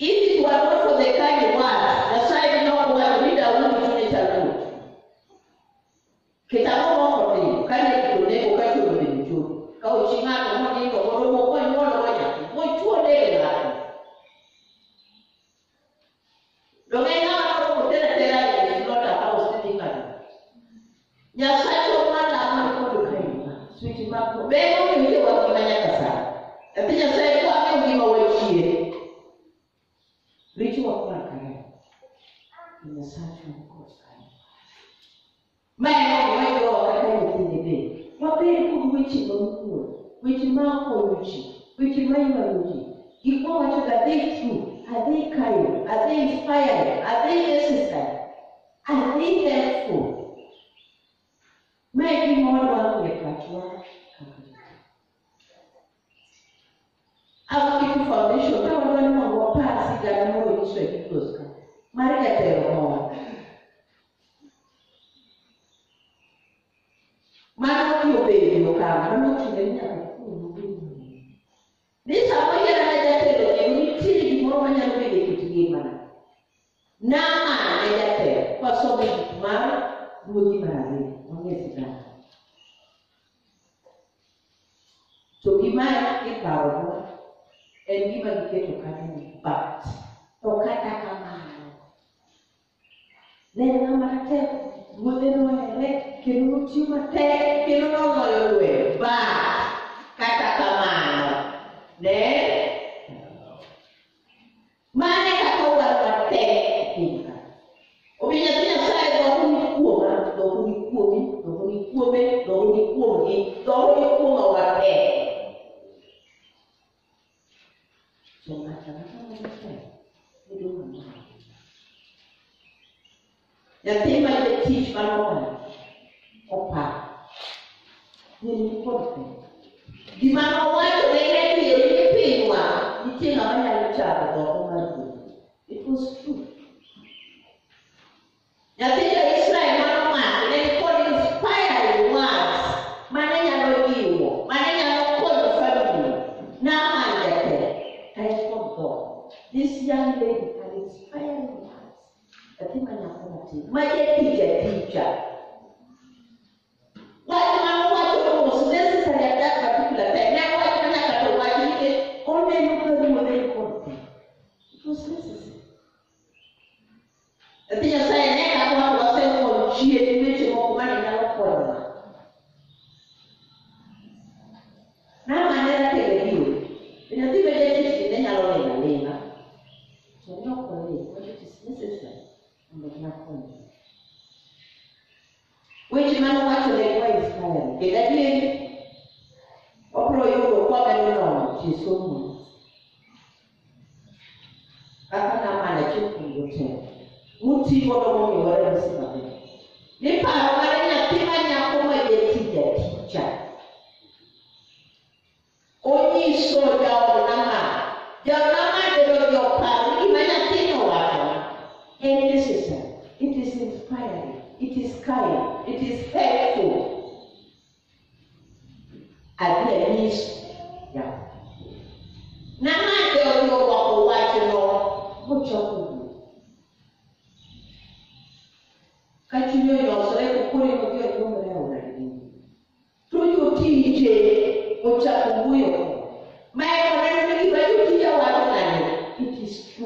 If it were not for the kind word, the child not well, neither would it have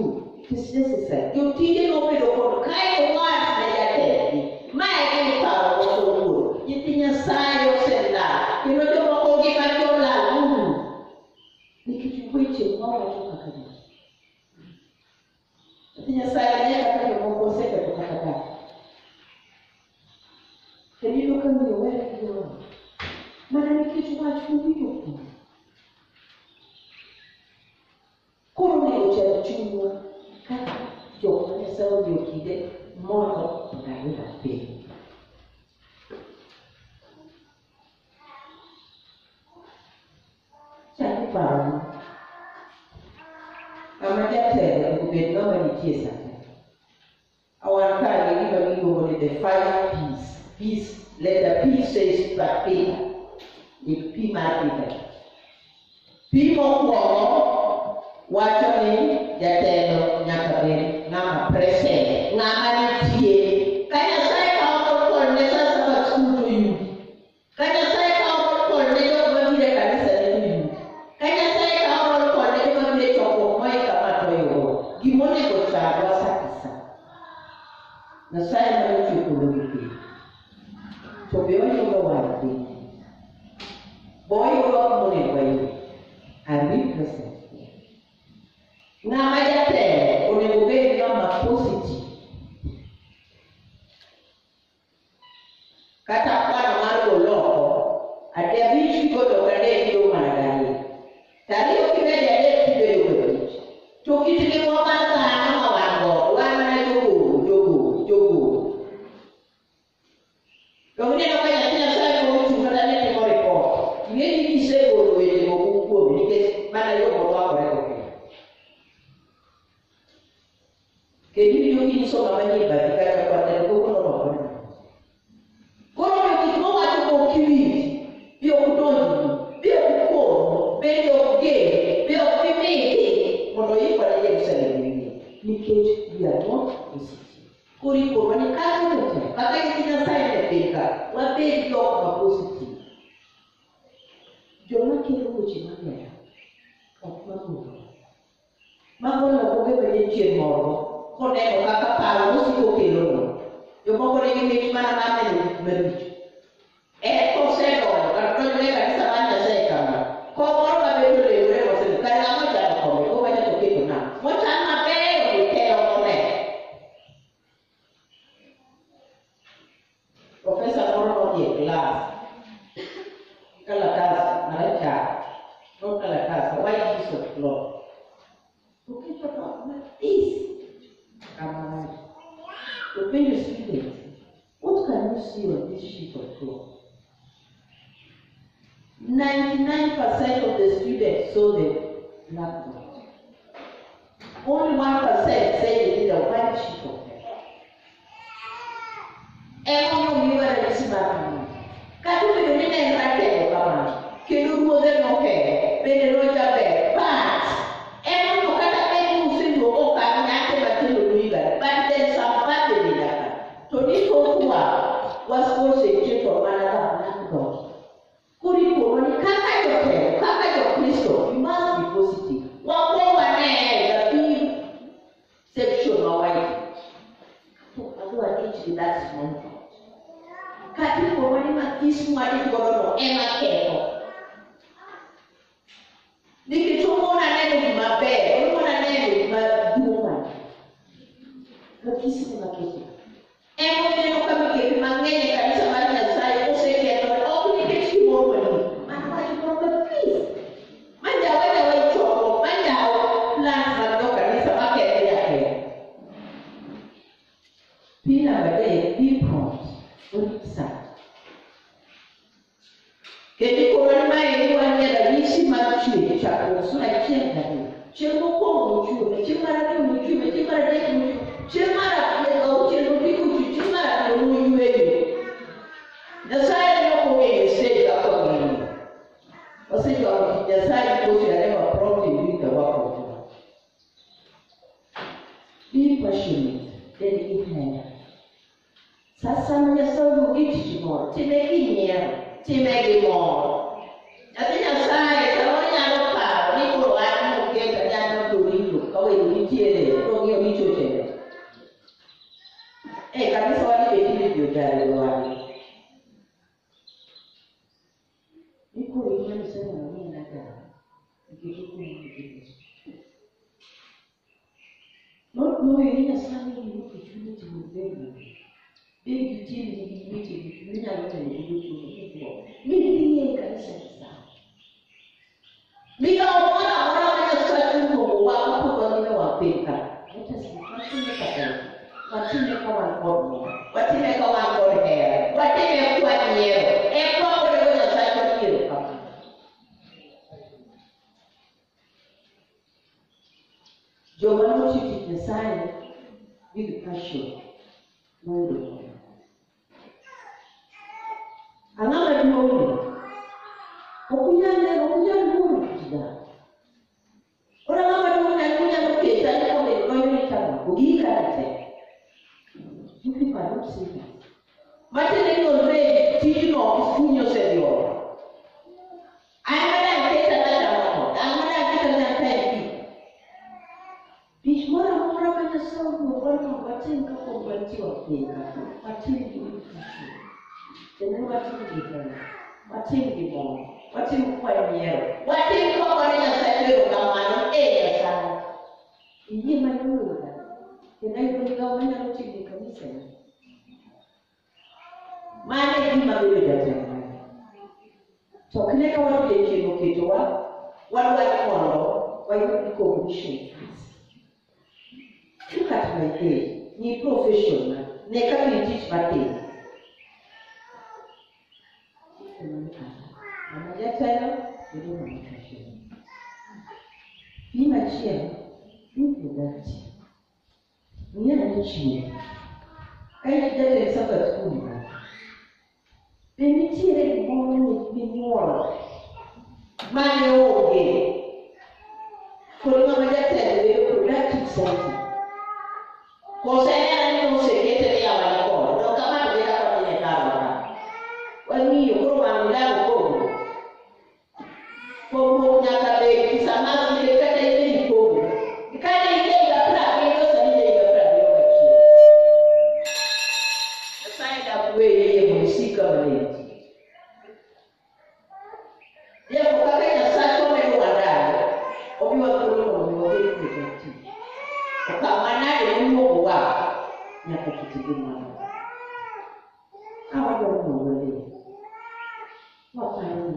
food. It's necessary. Your teaching will the whole. Kai o wa na Nikitumuna neno ni mabaya, ulimona neno ni maduma, lakini si maketi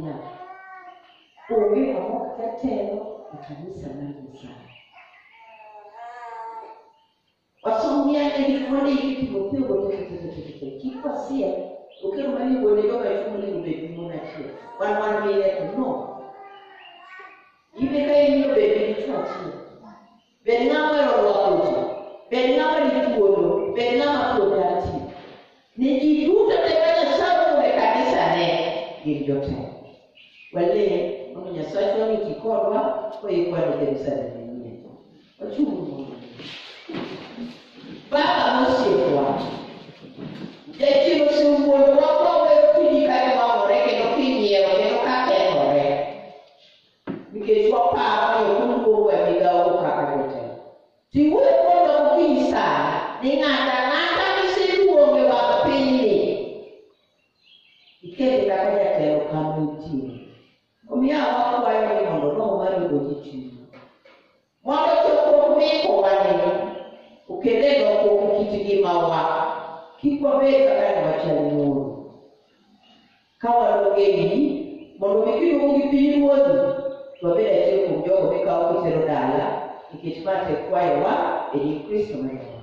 Maria. Ovvero dal cielo la caduta Maria. Wasomyane bifone ibipimo byo kiko siye ukiri muri ngone yo baje muri ngone bimona cyo bana bana bere no ibe kai yo bebe cyacu benna wero wakuti benna wari tuono benna makudati ni jiduta tebana shabu mekanisa ne giljote wale ono nyasacho nigi kodwa koikwano Jerusalem yie ochung' Baba mosiekwa, Jachiro osewuondo wa kowe mbe kakana wacalulu kawalogenyi molobikino kugipiliwoni twabera ekyokujogo bikawokutero ddala ekyo kipate ekwayewa eri kristo mayewa